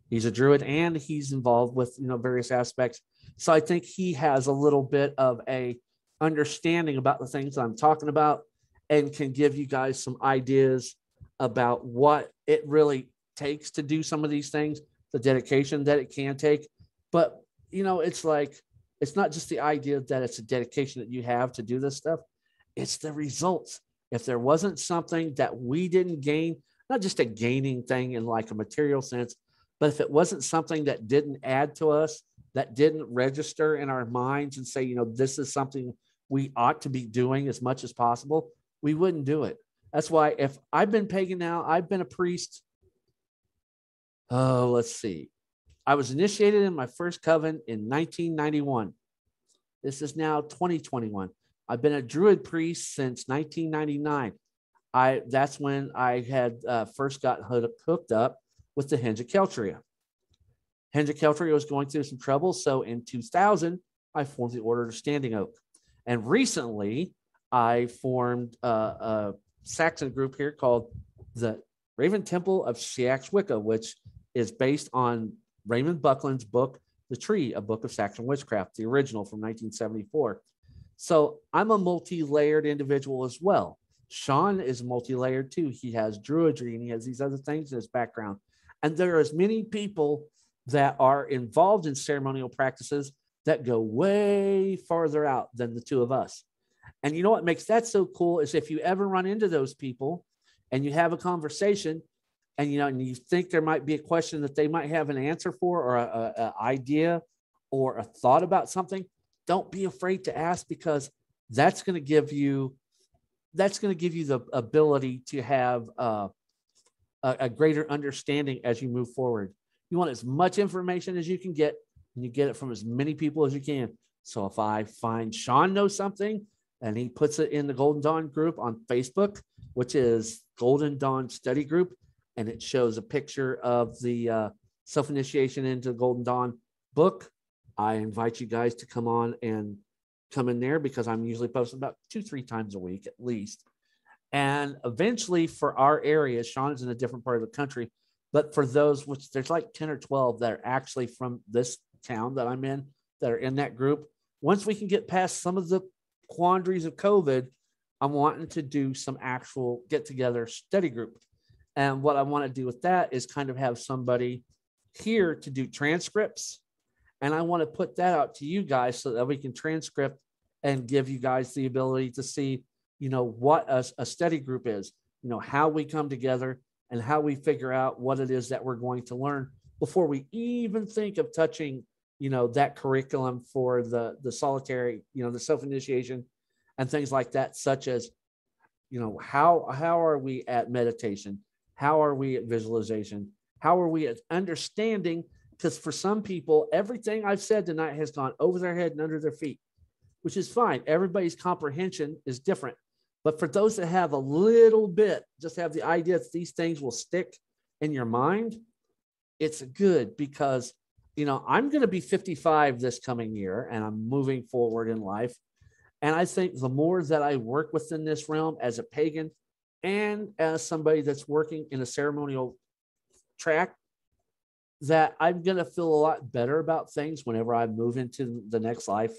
He's a druid and he's involved with you know various aspects. So I think he has a little bit of a understanding about the things I'm talking about and can give you guys some ideas about what it really takes to do some of these things the dedication that it can take. But, you know, it's like, it's not just the idea that it's a dedication that you have to do this stuff, it's the results. If there wasn't something that we didn't gain, not just a gaining thing in like a material sense, but if it wasn't something that didn't add to us, that didn't register in our minds and say, you know, this is something we ought to be doing as much as possible, we wouldn't do it. That's why if I've been pagan now, I've been a priest. Oh, let's see. I was initiated in my first coven in 1991. This is now 2021. I've been a druid priest since 1999. I that's when I had uh, first got hooked up with the. Henge Keltria was going through some trouble, so in 2000 I formed the Order of Standing Oak, and recently I formed a, a Saxon group here called the Raven Temple of Seax Wicca, which is based on Raymond Buckland's book, The Tree, a book of Saxon witchcraft, the original from 1974. So I'm a multi-layered individual as well. Sean is multi-layered too. He has druidry and he has these other things in his background. And there are as many people that are involved in ceremonial practices that go way farther out than the two of us. And you know what makes that so cool is if you ever run into those people and you have a conversation and you know and you think there might be a question that they might have an answer for or a, idea or a thought about something, don't be afraid to ask because that's going to give you that's going to give you the ability to have uh, a, a greater understanding as you move forward. You want as much information as you can get, and you get it from as many people as you can. So if I find Sean knows something and he puts it in the Golden Dawn group on Facebook, which is Golden Dawn Study Group, and it shows a picture of the uh, self initiation into the Golden Dawn book. I invite you guys to come on and come in there because I'm usually posting about two, three times a week at least. And eventually, for our area, Sean is in a different part of the country, but for those which there's like 10 or 12 that are actually from this town that I'm in that are in that group. Once we can get past some of the quandaries of COVID, I'm wanting to do some actual get together study group. And what I want to do with that is kind of have somebody here to do transcripts. And I want to put that out to you guys so that we can transcript and give you guys the ability to see you know what a, a study group is you know how we come together and how we figure out what it is that we're going to learn before we even think of touching you know that curriculum for the the solitary you know the self initiation and things like that such as you know how how are we at meditation? How are we at visualization? How are we at understanding? Because for some people everything i've said tonight has gone over their head and under their feet which is fine. Everybody's comprehension is different but for those that have a little bit, just have the idea that these things will stick in your mind, it's good because, you know, I'm going to be 55 this coming year and I'm moving forward in life. And I think the more that I work within this realm as a pagan and as somebody that's working in a ceremonial track, that I'm going to feel a lot better about things whenever I move into the next life.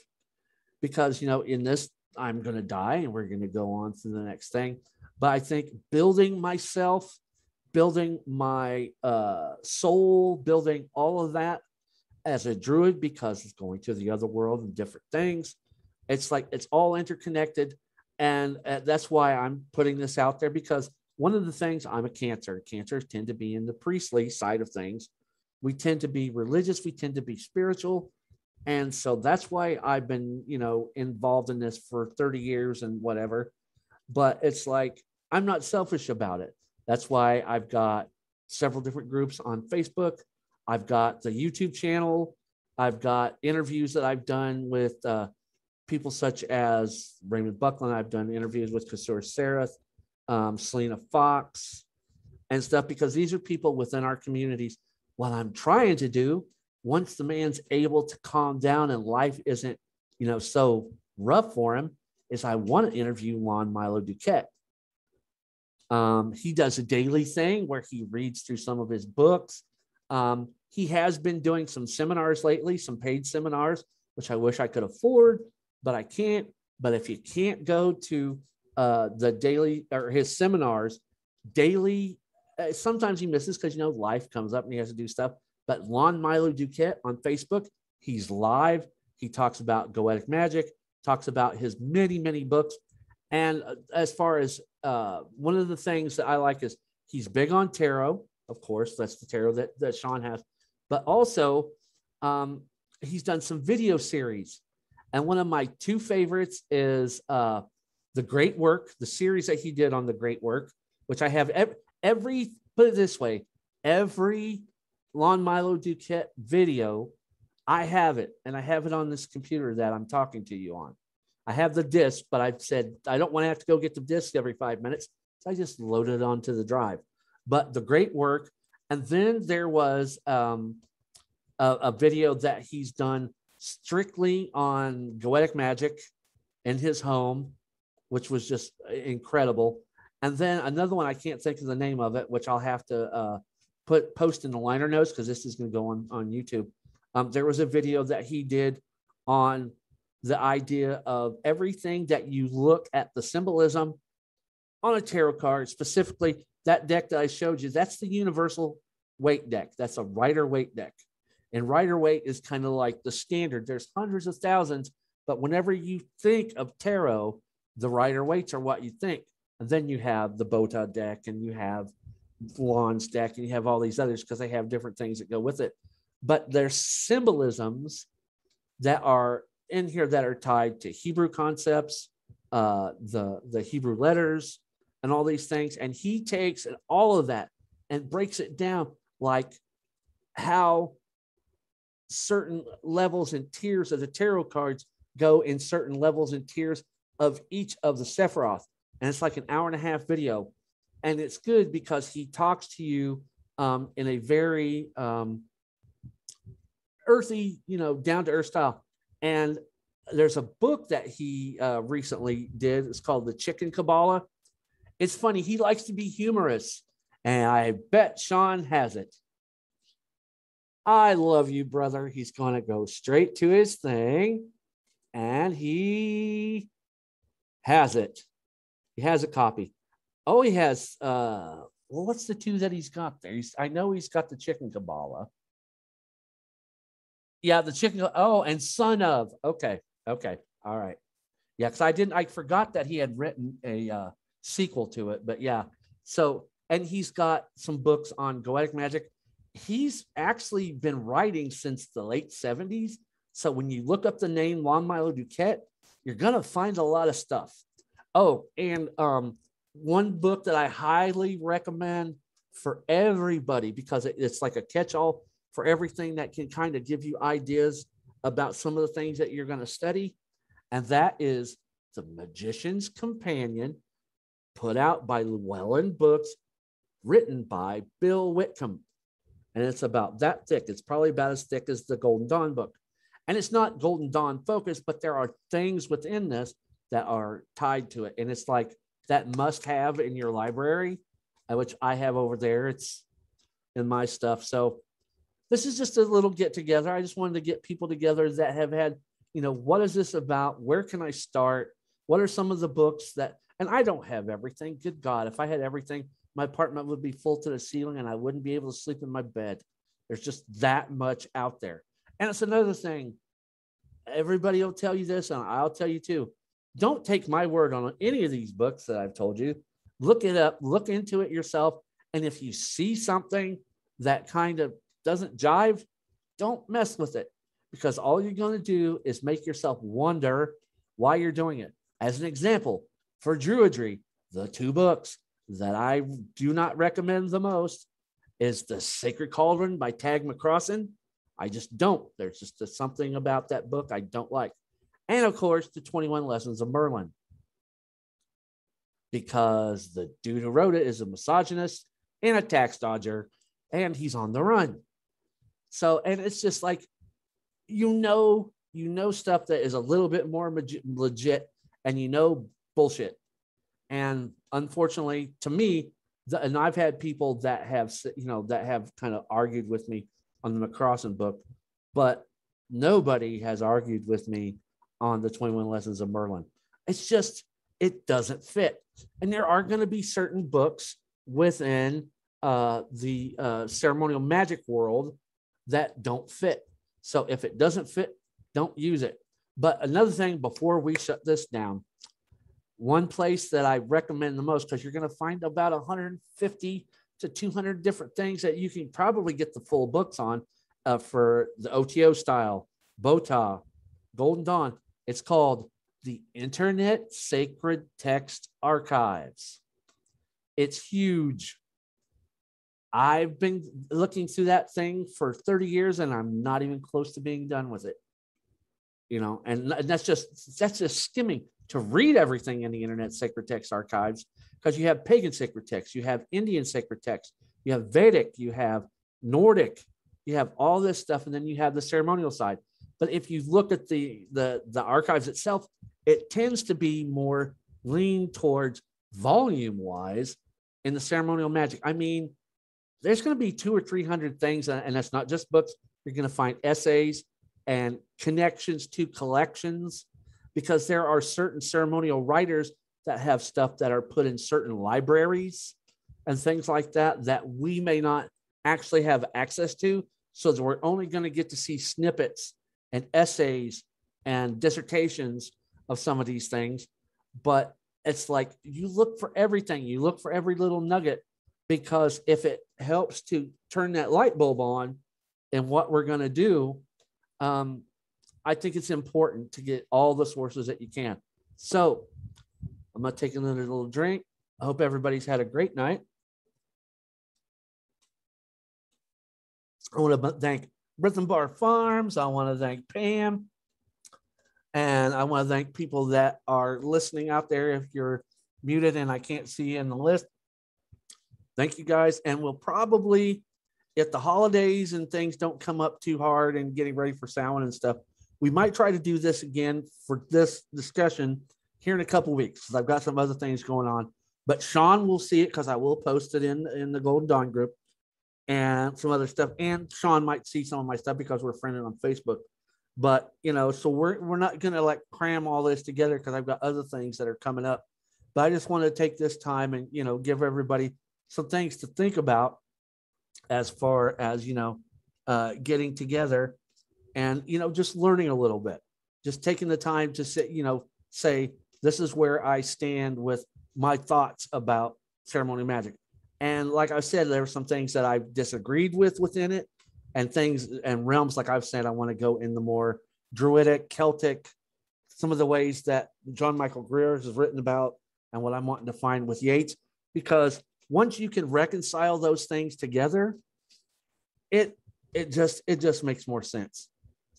Because, you know, in this I'm going to die and we're going to go on to the next thing. But I think building myself, building my uh, soul, building all of that as a druid because it's going to the other world and different things. It's like it's all interconnected. And uh, that's why I'm putting this out there because one of the things I'm a cancer, cancers tend to be in the priestly side of things. We tend to be religious, we tend to be spiritual, and so that's why I've been, you know, involved in this for 30 years and whatever. But it's like, I'm not selfish about it. That's why I've got several different groups on Facebook. I've got the YouTube channel. I've got interviews that I've done with uh, people such as Raymond Buckland. I've done interviews with Kasur Sareth, um, Selena Fox, and stuff because these are people within our communities. What I'm trying to do once the man's able to calm down and life isn't, you know, so rough for him, is I want to interview Lon Milo Duquette. Um, he does a daily thing where he reads through some of his books. Um, he has been doing some seminars lately, some paid seminars, which I wish I could afford, but I can't. But if you can't go to uh, the daily or his seminars, daily, uh, sometimes he misses because you know life comes up and he has to do stuff But Lon Milo Duquette on Facebook, he's live. He talks about Goetic magic, talks about his many, many books. And uh, as far as uh, one of the things that I like is he's big on tarot, of course, that's the tarot that, that Sean has, but also um, he's done some video series. And one of my two favorites is uh, The Great Work, the series that he did on The Great Work, which I have every, every put it this way, every Lon Milo Duquette video, I have it, and I have it on this computer that I'm talking to you on. I have the disc, but I've said I don't want to have to go get the disc every five minutes. So I just load it onto the drive. But the great work. And then there was um, a, a video that he's done strictly on Goetic magic in his home, which was just incredible. And then another one, I can't think of the name of it, which I'll have to uh, put post in the liner notes because this is going to go on on YouTube. Um, there was a video that he did on the idea of everything that you look at the symbolism on a tarot card, specifically that deck that I showed you. That's the universal Waite deck. That's a Rider Waite deck. And Rider Waite is kind of like the standard. There's hundreds of thousands, but whenever you think of tarot, the Rider Waites are what you think. And then you have the BOTA deck and you have Lon's deck and you have all these others because they have different things that go with it. But there's symbolisms that are in here that are tied to Hebrew concepts, uh, the, the Hebrew letters, and all these things. And he takes and all of that and breaks it down like how certain levels and tiers of the tarot cards go in certain levels and tiers of each of the Sephiroth. And it's like an hour and a half video. And it's good because he talks to you um, in a very um, earthy, you know, down to earth style. And there's a book that he uh, recently did. It's called The Chicken Kabbalah. It's funny. He likes to be humorous. And I bet Sean has it. I love you, brother. He's going to go straight to his thing. And he has it. He has a copy. Oh, he has, uh, well, what's the two that he's got there? He's, I know he's got the chicken Kabbalah. Yeah, the chicken. Oh, and son of. Okay. Okay. All right. Yeah, because I didn't, I forgot that he had written a uh, sequel to it. But yeah. So, and he's got some books on Goetic magic he's actually been writing since the late 70s. So when you look up the name Lon Milo Duquette, you're gonna find a lot of stuff. Oh, and um, one book that I highly recommend for everybody because it's like a catch-all for everything that can kind of give you ideas about some of the things that you're going to study, and that is the Magician's Companion, put out by Llewellyn Books, written by Bill Whitcomb and it's about that thick. It's probably about as thick as the Golden Dawn book. And it's not Golden Dawn focused, but there are things within this that are tied to it. And it's like that must have in your library, uh, which I have over there. It's in my stuff. So this is just a little get together. I just wanted to get people together that have had, you know, what is this about? Where can I start? What are some of the books that, and I don't have everything. Good God, if I had everything, my apartment would be full to the ceiling and I wouldn't be able to sleep in my bed. There's just that much out there. And it's another thing. Everybody will tell you this, and I'll tell you too. Don't take my word on any of these books that I've told you. Look it up, look into it yourself. And if you see something that kind of doesn't jive, don't mess with it because all you're going to do is make yourself wonder why you're doing it. As an example, for Druidry, the two books, that I do not recommend the most is The Sacred Cauldron by Tadhg MacCrossan. I just don't. There's just something about that book I don't like. And of course, The 21 Lessons of Merlin. Because the dude who wrote it is a misogynist and a tax dodger, and he's on the run. So, and it's just like, you know, you know stuff that is a little bit more legit, and you know bullshit. And unfortunately, to me, the, and I've had people that have, you know, that have kind of argued with me on the MacCrossan book, but nobody has argued with me on the 21 Lessons of Merlin. It's just, it doesn't fit. And there are going to be certain books within uh, the uh, ceremonial magic world that don't fit. So if it doesn't fit, don't use it. But another thing before we shut this down, one place that I recommend the most because you're going to find about 150 to 200 different things that you can probably get the full books on uh, for the OTO style, BOTA, Golden Dawn. It's called the Internet Sacred Text Archives. It's huge. I've been looking through that thing for 30 years and I'm not even close to being done with it. You know, and that's just that's just skimming to read everything in the Internet Sacred Text Archives because you have pagan sacred texts, you have Indian sacred texts, you have Vedic, you have Nordic, you have all this stuff, and then you have the ceremonial side. But if you look at the the the archives itself, it tends to be more lean towards volume wise in the ceremonial magic. I mean, there's going to be two or three hundred things, uh, and that's not just books. You're going to find essays and connections to collections because there are certain ceremonial writers that have stuff that are put in certain libraries and things like that that we may not actually have access to. So we're only going to get to see snippets and essays and dissertations of some of these things. But it's like you look for everything, you look for every little nugget because if it helps to turn that light bulb on and what we're going to do, um, I think it's important to get all the sources that you can. So I'm going to take another little drink. I hope everybody's had a great night. I want to thank Rhythm Bar Farms. I want to thank Pam. And I want to thank people that are listening out there. If you're muted and I can't see you in the list, thank you guys. And we'll probably, if the holidays and things don't come up too hard and getting ready for Samhain and stuff, we might try to do this again for this discussion here in a couple weeks because I've got some other things going on. But Sean will see it because I will post it in in the Golden Dawn group and some other stuff. And Sean might see some of my stuff because we're friended on Facebook. But you know, so we're we're not gonna like cram all this together because I've got other things that are coming up. But I just want to take this time and you know give everybody some things to think about as far as you know uh, getting together and you know just learning a little bit, just taking the time to sit you know say this is where I stand with my thoughts about ceremony magic. And like I said, there were some things that I disagreed with within it, and things and realms, like I've said, I want to go in the more druidic, Celtic, some of the ways that John Michael Greer has written about, and what I'm wanting to find with Yeats, because once you can reconcile those things together, it it just it just makes more sense.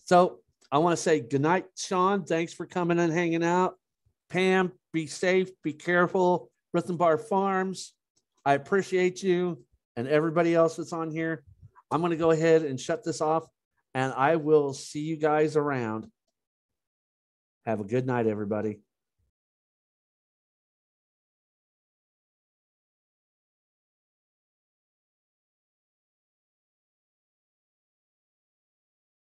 So I want to say good night, Sean. Thanks for coming and hanging out. Pam, be safe, be careful. Rhythm Bar Farms, I appreciate you and everybody else that's on here. I'm going to go ahead and shut this off, and I will see you guys around. Have a good night, everybody.